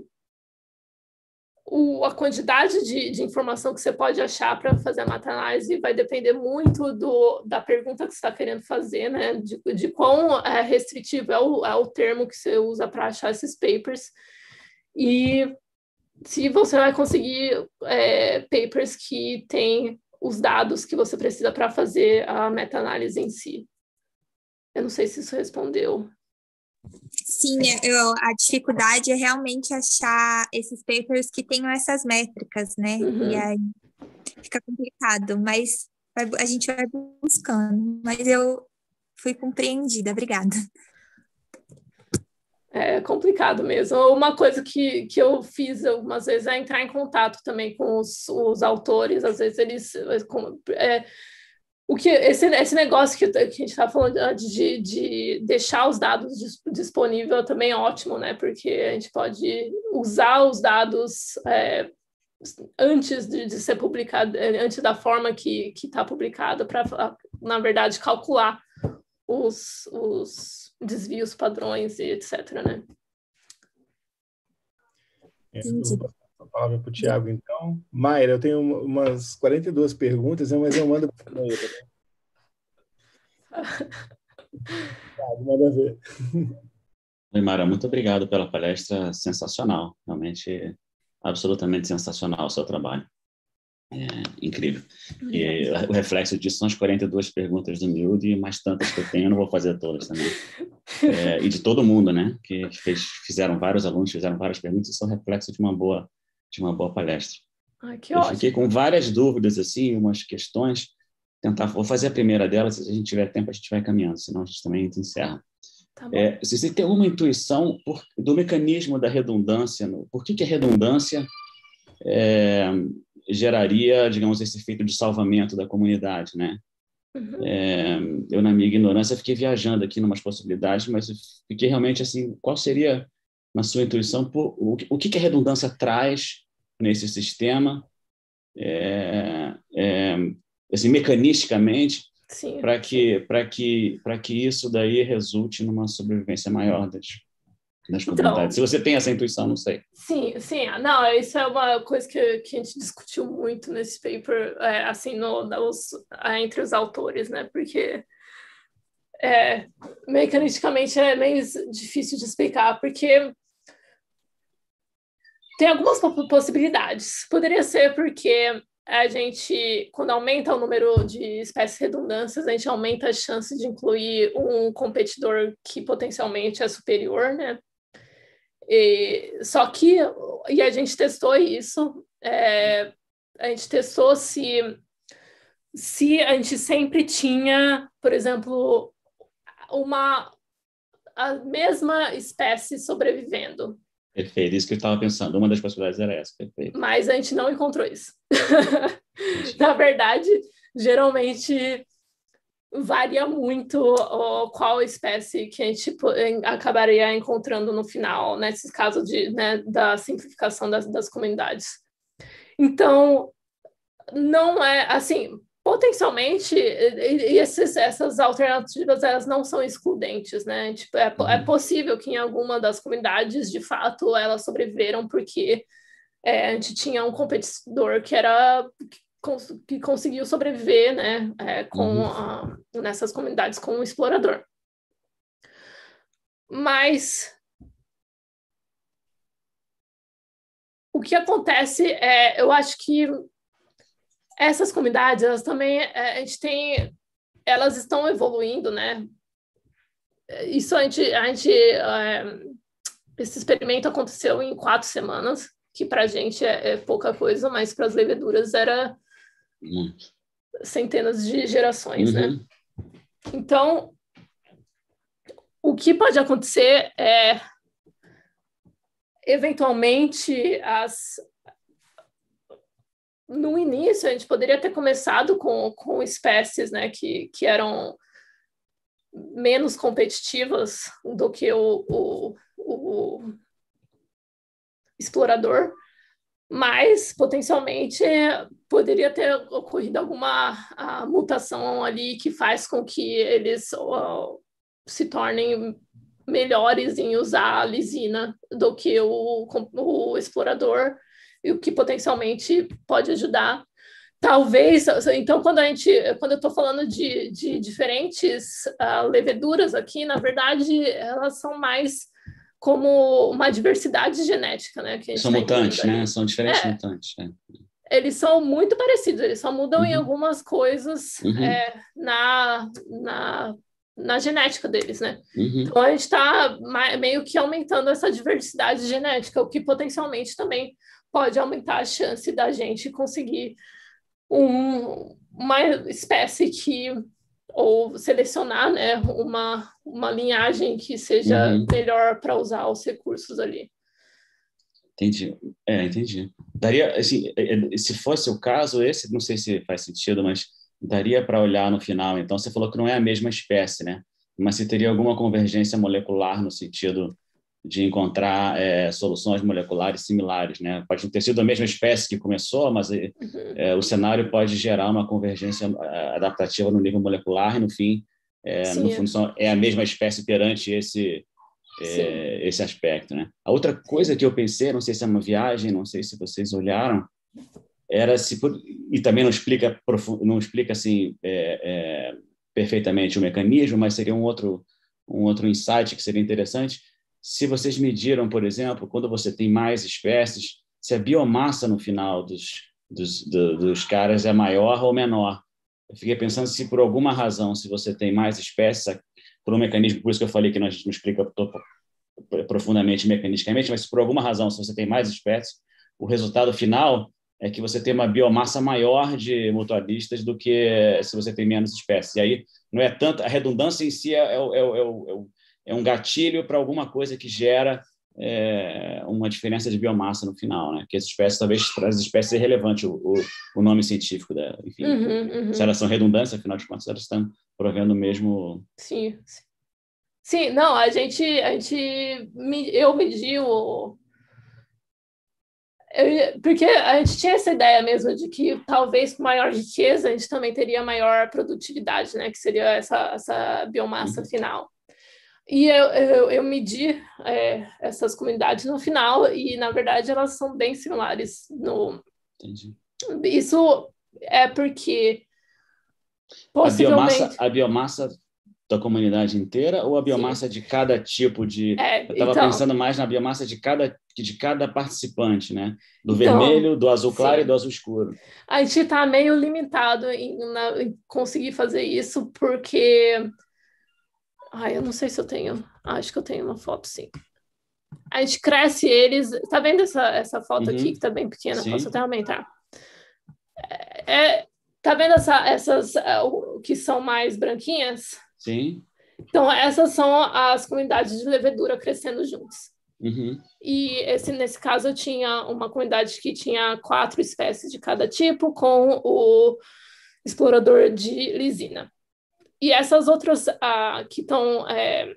o, a quantidade de, de, informação que você pode achar para fazer a meta-análise vai depender muito do, da pergunta que você está querendo fazer, né? De, de quão é, restritivo é o, é o termo que você usa para achar esses papers. E se você vai conseguir é, papers que têm os dados que você precisa para fazer a meta-análise em si. Eu não sei se isso respondeu. Sim, eu, a dificuldade é realmente achar esses papers que tenham essas métricas, né? Uhum. E aí fica complicado, mas a gente vai buscando. Mas eu fui compreendida, obrigada. É complicado mesmo. Uma coisa que, que eu fiz algumas vezes é entrar em contato também com os, os autores. Às vezes eles. É, o que esse, esse negócio que, que a gente está falando de, de deixar os dados disponível também é ótimo, né? Porque a gente pode usar os dados é, antes de, de, ser publicado, antes da forma que está publicada, para, na verdade, calcular os, os desvios padrões e etc, né? É, a palavra para o Tiago, então. Mayra, eu tenho umas 42 perguntas, né, mas eu mando para você. Tá, manda ver. Oi, Mara, muito obrigado pela palestra sensacional. Realmente, absolutamente sensacional o seu trabalho. É, incrível. E o reflexo disso são as 42 perguntas do Miúde e mais tantas que eu tenho, eu não vou fazer todas também. É, e de todo mundo, né? Que fez, fizeram vários alunos, fizeram várias perguntas, isso é um reflexo de uma boa de uma boa palestra. Ai, que eu ótimo. fiquei com várias dúvidas, assim, umas questões. Tentar, vou fazer a primeira delas, se a gente tiver tempo, a gente vai caminhando, senão a gente também encerra. Tá é, se você tem uma intuição por, do mecanismo da redundância, no, por que, que a redundância é, geraria, digamos, esse efeito de salvamento da comunidade, né? Uhum. É, eu, na minha ignorância, fiquei viajando aqui em umas possibilidades, mas fiquei realmente assim, qual seria, na sua intuição, por, o, o que, que a redundância traz nesse sistema, é, é, assim, mecanisticamente, para que, para que, para que isso daí resulte numa sobrevivência maior das, então, comunidades. Se você tem essa intuição, não sei. Sim, sim. Não, isso é uma coisa que, que a gente discutiu muito nesse paper, é, assim, no, nos, entre os autores, né? Porque é, mecanisticamente é meio difícil de explicar, porque tem algumas possibilidades. Poderia ser porque a gente, quando aumenta o número de espécies redundâncias, a gente aumenta a chance de incluir um competidor que potencialmente é superior, né? E, só que, e a gente testou isso, é, a gente testou se, se a gente sempre tinha, por exemplo, uma a mesma espécie sobrevivendo. Perfeito, isso que eu estava pensando. Uma das possibilidades era essa, perfeito. Mas a gente não encontrou isso. [laughs] Na verdade, geralmente varia muito ó, qual espécie que a gente acabaria encontrando no final, nesses casos de, né, da simplificação das, das comunidades. Então, não é assim, potencialmente, esses, essas alternativas elas não são excludentes, né? Tipo, é, é uhum. possível que em alguma das comunidades, de fato, elas sobreviveram porque é, a gente tinha um competidor que era que conseguiu sobreviver, né? É, com uhum. a, nessas comunidades com um explorador. Mas o que acontece é, eu acho que essas comunidades, elas também, é, a gente tem, elas estão evoluindo, né? Isso a gente, a gente é, esse experimento aconteceu em quatro semanas, que para a gente é, é, pouca coisa, mas para as leveduras era Muito. centenas de gerações, né? uhum. né? Então, o que pode acontecer é eventualmente as no início a gente poderia ter começado com, com espécies né, que, que eram menos competitivas do que o, o, o explorador, mas potencialmente poderia ter ocorrido alguma mutação ali que faz com que eles se tornem melhores em usar a lisina do que o, o explorador, e o que potencialmente pode ajudar. Talvez, então, quando a gente, quando eu estou falando de, de diferentes uh, leveduras aqui, na verdade, elas são mais como uma diversidade genética, né? são tá mutantes, né? São diferentes é. mutantes. É. Eles são muito parecidos, eles só mudam uhum. em algumas coisas uhum. é, na, na na genética deles, né? Uhum. Então a gente está meio que aumentando essa diversidade genética, o que potencialmente também pode aumentar a chance da gente conseguir um, uma espécie que ou selecionar, né, uma, uma linhagem que seja uhum. melhor para usar os recursos ali. Entendi. É, entendi. Daria, assim, é, é, se fosse o caso, esse, não sei se faz sentido, mas daria para olhar no final. Então, você falou que não é a mesma espécie, né? Mas se teria alguma convergência molecular no sentido de encontrar é, soluções moleculares similares, né? Pode não ter sido a mesma espécie que começou, mas é, uhum. é, o cenário pode gerar uma convergência adaptativa no nível molecular e no fim, é, no fundo, é a mesma espécie perante esse esse aspecto, né? A outra coisa que eu pensei, não sei se é uma viagem, não sei se vocês olharam, era se e também não explica não explica assim perfeitamente o mecanismo, mas seria um outro um outro insight que seria interessante se vocês mediram, por exemplo, quando você tem mais espécies, se a biomassa no final dos dos, do, dos caras é maior ou menor. Eu fiquei pensando se por alguma razão, se você tem mais espécies, por um mecanismo, por isso que eu falei que nós não explica profundamente mecanicamente, mas se por alguma razão, se você tem mais espécies, o resultado final é que você tem uma biomassa maior de mutualistas do que se você tem menos espécies. E aí não é tanto a redundância em si é, é, é, é, é um gatilho para alguma coisa que gera é, uma diferença de biomassa no final, né? Que as espécies talvez para as espécies é relevante o, o, o nome científico da, enfim, uhum, uhum. se elas são redundâncias, afinal de contas elas estão provendo o mesmo. Sim, sim, não, a gente, a gente, eu medi o eu, porque a gente tinha essa ideia mesmo de que talvez com maior riqueza a gente também teria maior produtividade, né? Que seria essa, essa biomassa uhum. final. E eu, eu, eu medi é, essas comunidades no final e, na verdade, elas são bem similares. No... Entendi. Isso é porque possivelmente... A biomassa, a biomassa da comunidade inteira ou a biomassa Sim. de cada tipo de. É, eu estava então, pensando mais na biomassa de cada, de cada participante, né? Do então, vermelho, do azul claro sim. e do azul escuro. A gente está meio limitado em, na, em, conseguir fazer isso, porque. Ai, eu não sei se eu tenho. Acho que eu tenho uma foto, sim. A gente cresce eles. Tá vendo essa, essa foto uhum. aqui, que tá bem pequena? Sim. Posso até aumentar. É, é tá vendo essa, essas uh, que são mais branquinhas? Sim. Então, essas são as comunidades de levedura crescendo juntas. Uhum. E esse, nesse caso eu tinha uma comunidade que tinha quatro espécies de cada tipo, com o explorador de lisina. E essas outras ah, que estão é,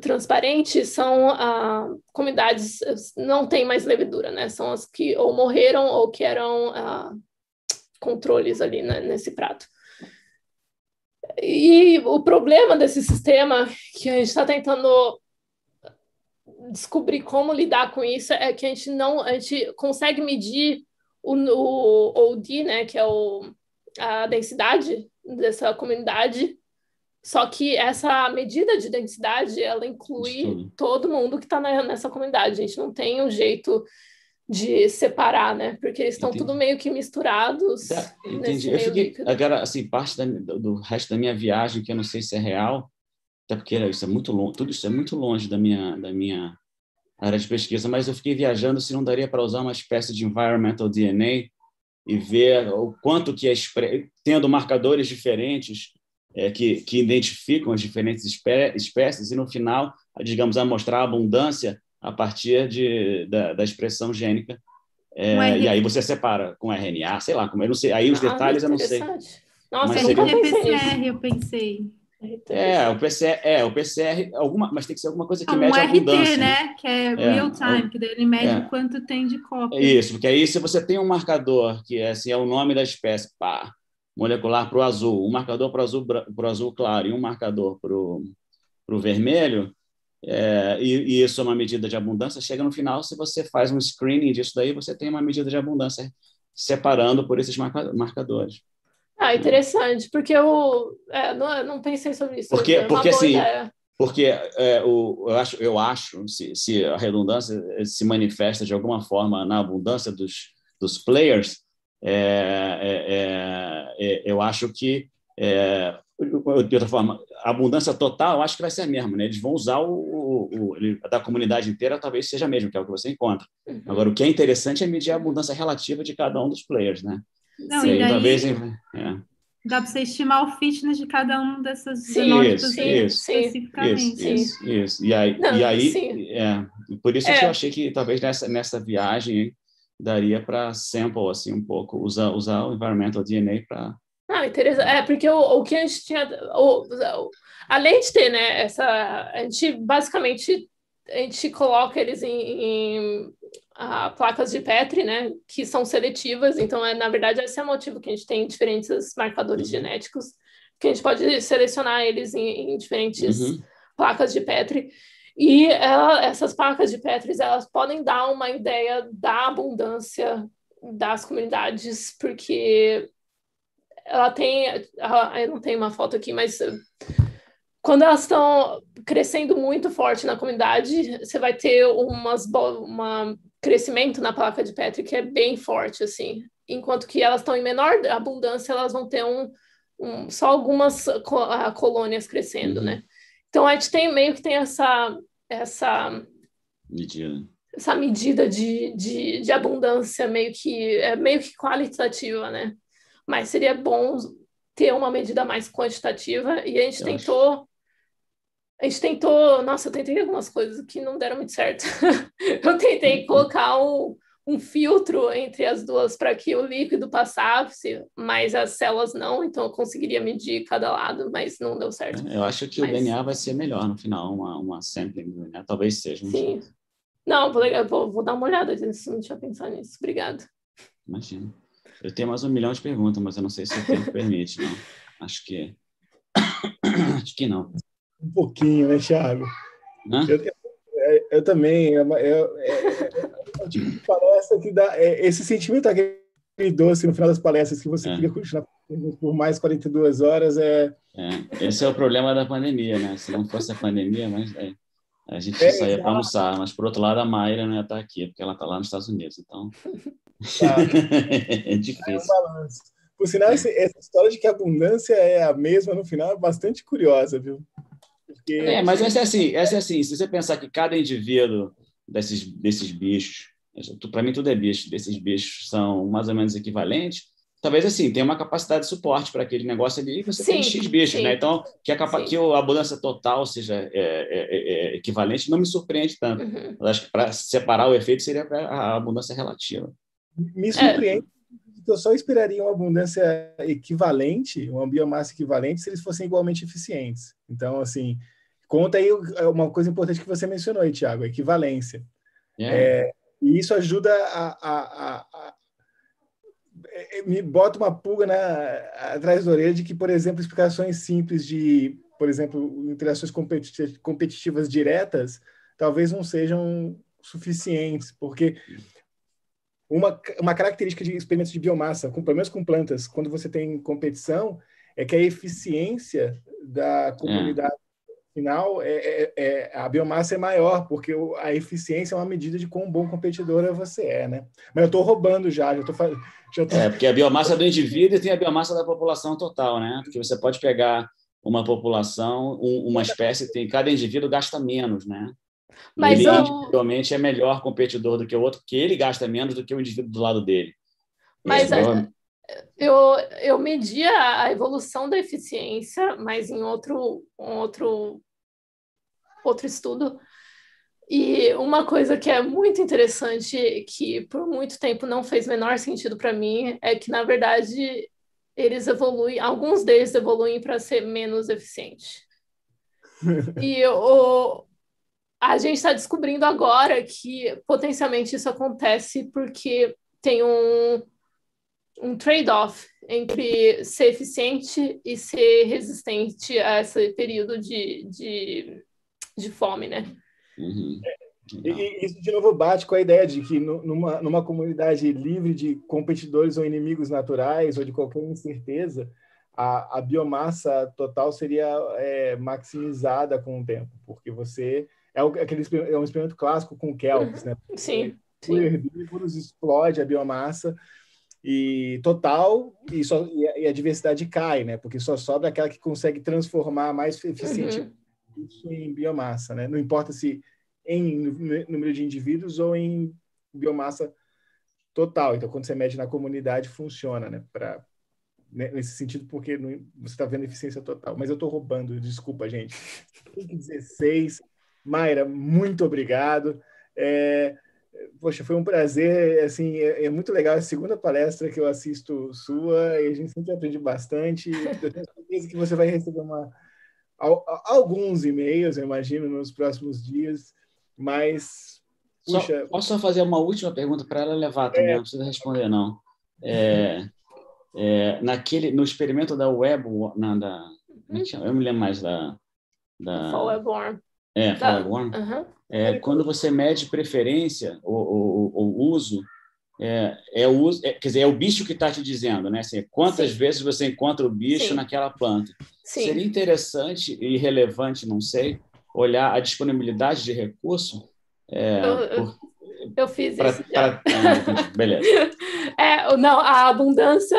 transparentes são ah, comunidades não tem mais levedura, né? São as que ou morreram ou que eram ah, controles ali né, nesse prato. E o problema desse sistema, que a gente está tentando descobrir como lidar com isso, é que a gente não, a gente consegue medir o, o OD, né, que é o, a densidade dessa comunidade, só que essa medida de densidade, ela inclui todo mundo que está nessa comunidade. A gente não tem um jeito de separar, né? Porque eles estão tudo meio que misturados. Tá, entendi. Eu fiquei, líquido. agora, assim, parte da, do resto da minha viagem, que eu não sei se é real, até porque isso é muito longe, tudo isso é muito longe da minha, da minha área de pesquisa, mas eu fiquei viajando se não daria para usar uma espécie de environmental DNA e ver o quanto que é, tendo marcadores diferentes é, que, que identificam as diferentes espé espécies e no final, digamos, a mostrar a abundância a partir de, da, da expressão gênica. É, e aí você separa com RNA, sei lá, como eu não sei. Aí os ah, detalhes eu não sei. Nossa, Mas eu nunca seria... PCR, eu pensei. É, o PCR, é, o PCR, alguma, mas tem que ser alguma coisa que um mede a abundância. RT, né? Que é, É, real time, que daí ele mede é. o quanto tem de cópia. É isso, porque aí se você tem um marcador que é, assim, é o nome da espécie, pá, molecular para o azul, um marcador para o azul, pro azul claro e um marcador para o vermelho, é, e, e isso é uma medida de abundância, chega no final, se você faz um screening disso daí, você tem uma medida de abundância separando por esses marca- marcadores. Ah, interessante, porque eu é, não, não pensei sobre isso. Porque- é porque, assim, ideia. Porque é, o, eu acho, eu acho se, se a redundância se manifesta de alguma forma na abundância dos, dos players, é, é, é, eu acho que, de outra forma, a abundância total eu acho que vai ser a mesma. Né? Eles vão usar o, o, o da comunidade inteira, talvez seja a mesma, que é o que você encontra. Uhum. Agora, o que é interessante é medir a abundância relativa de cada um dos players. Né? Não, e e aí, daí talvez. É. dá para você estimar o fitness de cada um dessas Sim, isso, isso, especificamente. Isso, isso, isso. E aí, Não, e aí sim. é, por isso É. que eu achei que talvez nessa, nessa viagem daria para sample assim um pouco, usar, usar o environmental DNA para Ah, interessante. É, porque o, o que a gente tinha. O, o- além de ter, né, essa. A gente basicamente a gente coloca eles em, em, ah, placas de Petri, né, que são seletivas. Então, é, na verdade, esse é o motivo que a gente tem diferentes marcadores genéticos, que a gente pode selecionar eles em, em diferentes Uhum. placas de Petri. E ela- essas placas de Petri, elas podem dar uma ideia da abundância das comunidades, porque ela tem, ela- eu não tenho uma foto aqui, mas quando elas estão crescendo muito forte na comunidade, você vai ter umas uma crescimento na placa de Petri que é bem forte assim, enquanto que elas estão em menor abundância, elas vão ter um, um- só algumas co- colônias crescendo, Uhum. né? Então a gente tem meio que tem essa essa medida. essa medida de, de, de abundância meio que é meio que qualitativa, né? Mas seria bom ter uma medida mais quantitativa e a gente Eu tentou a gente tentou, nossa, eu tentei algumas coisas que não deram muito certo. [laughs] eu tentei colocar um, um filtro entre as duas para que o líquido passasse, mas as células não, então eu conseguiria medir cada lado, mas não deu certo. Eu acho que Mas- o DNA vai ser melhor no final, uma, uma sampling do DNA, talvez seja. sei. Sim. Não, vou, vou, dar uma olhada nisso, não tinha pensado nisso. Obrigada. Imagina. Eu tenho mais um milhão de perguntas, mas eu não sei se o tempo [laughs] permite, não. Acho que [coughs] acho que não. Um pouquinho, né, Thiago? Eu, eu- eu também. Eu, eu, é, é tipo de palestra que dá. é, esse sentimento aquele doce no final das palestras que você É. queria continuar por mais 42 horas é. É, esse é o problema da pandemia, né? Se não fosse a pandemia, mas é, a gente É, saía para almoçar. Mas, por outro lado, a Mayra não ia estar aqui, porque ela está lá nos Estados Unidos. Então, Tá. [laughs] é É um difícil. balanço. Por sinal, essa história de que a abundância é a mesma no final é bastante curiosa, viu? Porque É, mas essa é assim, essa é assim. Se você pensar que cada indivíduo desses, desses bichos, para mim tudo é bicho, desses bichos são mais ou menos equivalentes, talvez assim, tenha uma capacidade de suporte para aquele negócio ali e você tem Sim, X bichos, sim. né? Então, que a, capa, que a abundância total seja é, é, é, equivalente não me surpreende tanto. Uhum. Eu acho que para separar o efeito seria a abundância relativa. me surpreende eu só esperaria uma abundância equivalente, uma biomassa equivalente, se eles fossem igualmente eficientes. Então, assim, conta aí uma coisa importante que você mencionou aí, Tiago, equivalência. É. E isso ajuda a, a, a, a- é, me bota uma pulga na, atrás da orelha de que, por exemplo, explicações simples de, por exemplo, interações competi- competitivas diretas talvez não sejam suficientes, porque uma, uma característica de experimentos de biomassa, com, pelo menos com plantas, quando você tem competição, é que a eficiência da comunidade final é, é- é- a biomassa é maior, porque a eficiência é uma medida de quão bom competidora você é, né? Mas eu estou roubando já, já estou já tô... É, porque a biomassa do indivíduo tem a biomassa da população total, né? Porque você pode pegar uma população, um- uma espécie, tem cada indivíduo gasta menos, né? Mas ele eu- individualmente é melhor competidor do que o outro, porque ele gasta menos do que o indivíduo do lado dele. Mas é- eu- eu, eu media a evolução da eficiência, mas em outro, um outro, outro estudo. E uma coisa que é muito interessante, que por muito tempo não fez menor sentido para mim, é que, na verdade, eles evoluem, alguns deles evoluem para ser menos eficiente. [laughs] e o, a gente está descobrindo agora que potencialmente isso acontece porque tem um, um trade-off entre ser eficiente e ser resistente a esse período de, de, de fome, né? Uhum. E, isso, de novo, bate com a ideia de que numa, numa comunidade livre de competidores ou inimigos naturais ou de qualquer incerteza, a, a biomassa total seria é, maximizada com o tempo, porque você... É, o, aquele, é um experimento clássico com Kelps, né? Sim. O herbívoros explode a biomassa e total e, só, e a, e, a, diversidade cai, né? Porque só sobra aquela que consegue transformar mais eficiente uhum. isso em biomassa, né? Não importa se em número de indivíduos ou em biomassa total. Então, quando você mede na comunidade, funciona, né? Pra, né? nesse sentido, porque não, você está vendo eficiência total. Mas eu estou roubando, desculpa, gente. [laughs] 16. Mayra, muito obrigado. É, poxa, foi um prazer. Assim, é, é, muito legal. É a segunda palestra que eu assisto sua e a gente sempre aprende bastante. Eu tenho certeza que você vai receber uma, alguns e-mails, eu imagino, nos próximos dias. Mas. Puxa... Só, posso só fazer uma última pergunta para ela levar também? É... Não precisa responder, não. É, é, naquele, no experimento da Web, na, da, é eu me lembro mais da. da Webworm. É, Webworm. Uhum. É, quando você mede preferência ou, uso, é, é, o, é, quer dizer, é o bicho que está te dizendo, né? Assim, quantas Sim. vezes você encontra o bicho Sim. naquela planta? Sim. Seria interessante e relevante, não sei, olhar a disponibilidade de recurso. É, eu, eu, fiz pra, isso. Pra, [laughs] ah, beleza. É, não, a abundância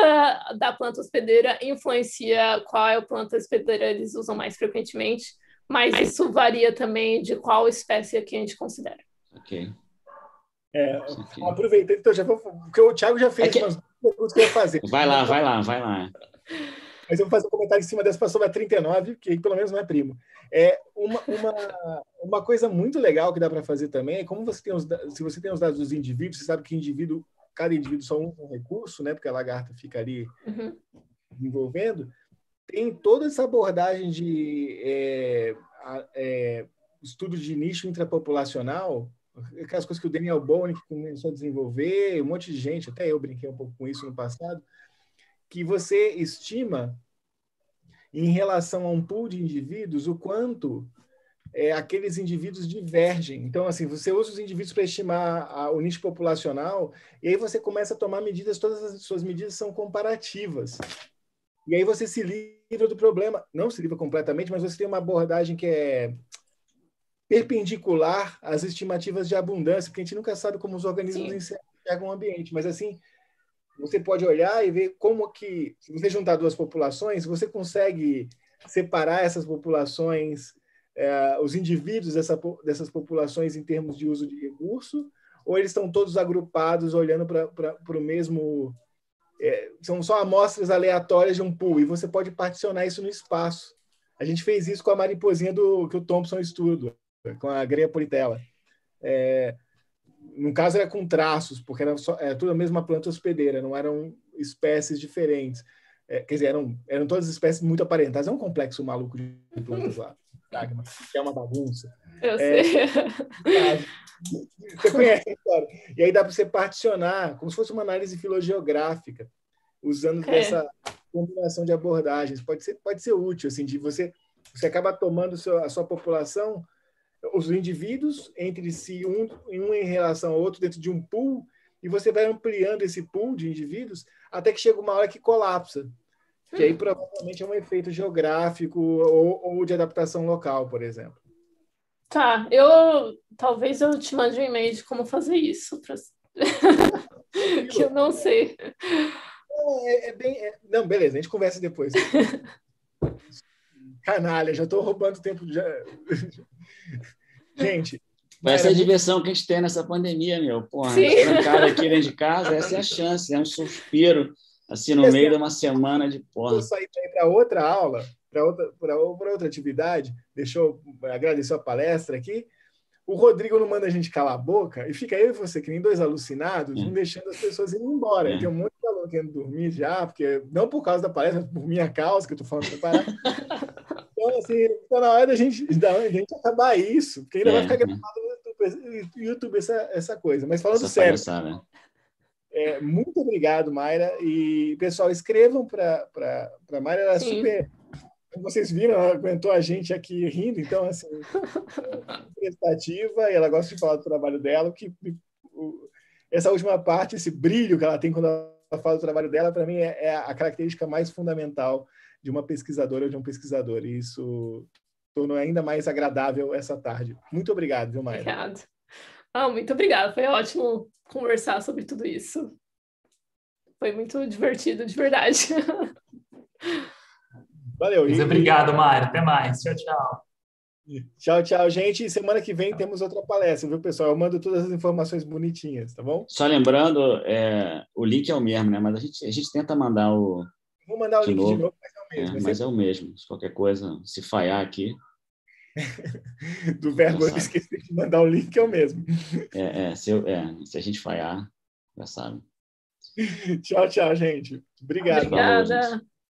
da planta hospedeira influencia qual é a planta hospedeira eles usam mais frequentemente, mas isso varia também de qual espécie que a gente considera. Ok. É, aproveitando, então já vou, porque o Thiago já fez é que... umas perguntas que eu ia fazer. Vai lá, vai lá, vai lá. Mas eu vou fazer um comentário em cima dessa sobre a 39, que pelo menos não é primo. É uma, uma, uma coisa muito legal que dá para fazer também é como você tem os se você tem os dados dos indivíduos, você sabe que indivíduo, cada indivíduo só um, um recurso, né? Porque a lagarta fica ali uhum. envolvendo. Tem toda essa abordagem de é, é, estudo de nicho intrapopulacional, aquelas coisas que o Daniel Bowen começou a desenvolver, um monte de gente, até eu brinquei um pouco com isso no passado, que você estima em relação a um pool de indivíduos o quanto é, aqueles indivíduos divergem. Então, assim, você usa os indivíduos para estimar a, o nicho populacional e aí você começa a tomar medidas, todas as suas medidas são comparativas. E aí você se livra do problema. Não se livra completamente, mas você tem uma abordagem que é perpendicular às estimativas de abundância, porque a gente nunca sabe como os organismos enxergam o ambiente. Mas, assim, você pode olhar e ver como que, se você juntar duas populações, você consegue separar essas populações, é, os indivíduos dessa, dessas populações em termos de uso de recurso, ou eles estão todos agrupados olhando para o mesmo. É, são só amostras aleatórias de um pool, e você pode particionar isso no espaço. A gente fez isso com a mariposinha do que o Thompson estuda, com a greia politela. É, no caso era com traços, porque era, só, era tudo a mesma planta hospedeira, não eram espécies diferentes. É, quer dizer, eram, eram todas espécies muito aparentadas. É um complexo maluco de plantas lá. Que é uma bagunça. Eu é, sei. Você conhece a história. E aí dá para você particionar, como se fosse uma análise filogeográfica, usando é. essa combinação de abordagens. Pode ser, pode ser útil, assim, de você, você acaba tomando a sua população os indivíduos entre si, um, um em relação ao outro, dentro de um pool, e você vai ampliando esse pool de indivíduos até que chega uma hora que colapsa. Que aí provavelmente é um efeito geográfico ou, ou de adaptação local, por exemplo. Tá, eu talvez eu te mande um e-mail de como fazer isso, pra... [laughs] que eu não sei. É, é bem, é... Não, beleza, a gente conversa depois. [laughs] Canalha, já estou roubando tempo. Já... [laughs] Gente. Vai ser a diversão que a gente tem nessa pandemia, meu. Porra, cara aqui dentro de casa, essa é a chance, é um suspiro, assim, no meio de uma semana de porra. Vou sair para outra aula, para outra, outra atividade. Deixa eu agradecer a palestra aqui. O Rodrigo não manda a gente calar a boca e fica eu e você, que nem dois alucinados, é. não deixando as pessoas irem embora. É. Tem um monte de aluno querendo dormir já, porque não por causa da palestra, por minha causa, que eu estou falando para parar. [laughs] então, assim, está na hora da gente, da gente acabar isso, porque ainda é, vai ficar gravado no YouTube, YouTube essa, essa coisa. Mas falando essa sério, né? É, muito obrigado, Mayra. E, pessoal, escrevam para a Mayra, ela é super vocês viram, ela aguentou a gente aqui rindo, então, assim, [laughs] prestativa, e ela gosta de falar do trabalho dela, que essa última parte, esse brilho que ela tem quando ela fala do trabalho dela, para mim é, é, a característica mais fundamental de uma pesquisadora ou de um pesquisador, e isso tornou ainda mais agradável essa tarde. Muito obrigado, viu, Maia? Obrigado. Ah, muito obrigada, foi ótimo conversar sobre tudo isso. Foi muito divertido, de verdade. [laughs] Valeu. Muito obrigado, Mário. Até mais. Tchau, tchau. Tchau, tchau, gente. Semana que vem temos outra palestra, viu, pessoal? Eu mando todas as informações bonitinhas, tá bom? Só lembrando, é, o link é o mesmo, né? Mas a gente, a gente tenta mandar o. Vou mandar o link novo. de novo, mas é o mesmo. É, mas é o mesmo. Se qualquer coisa, se falhar aqui. [laughs] Do verbo eu esqueci de mandar o link, é o mesmo. É, é, se, eu, é, se a gente falhar, já sabe. [laughs] tchau, tchau, gente. Obrigado. Obrigada.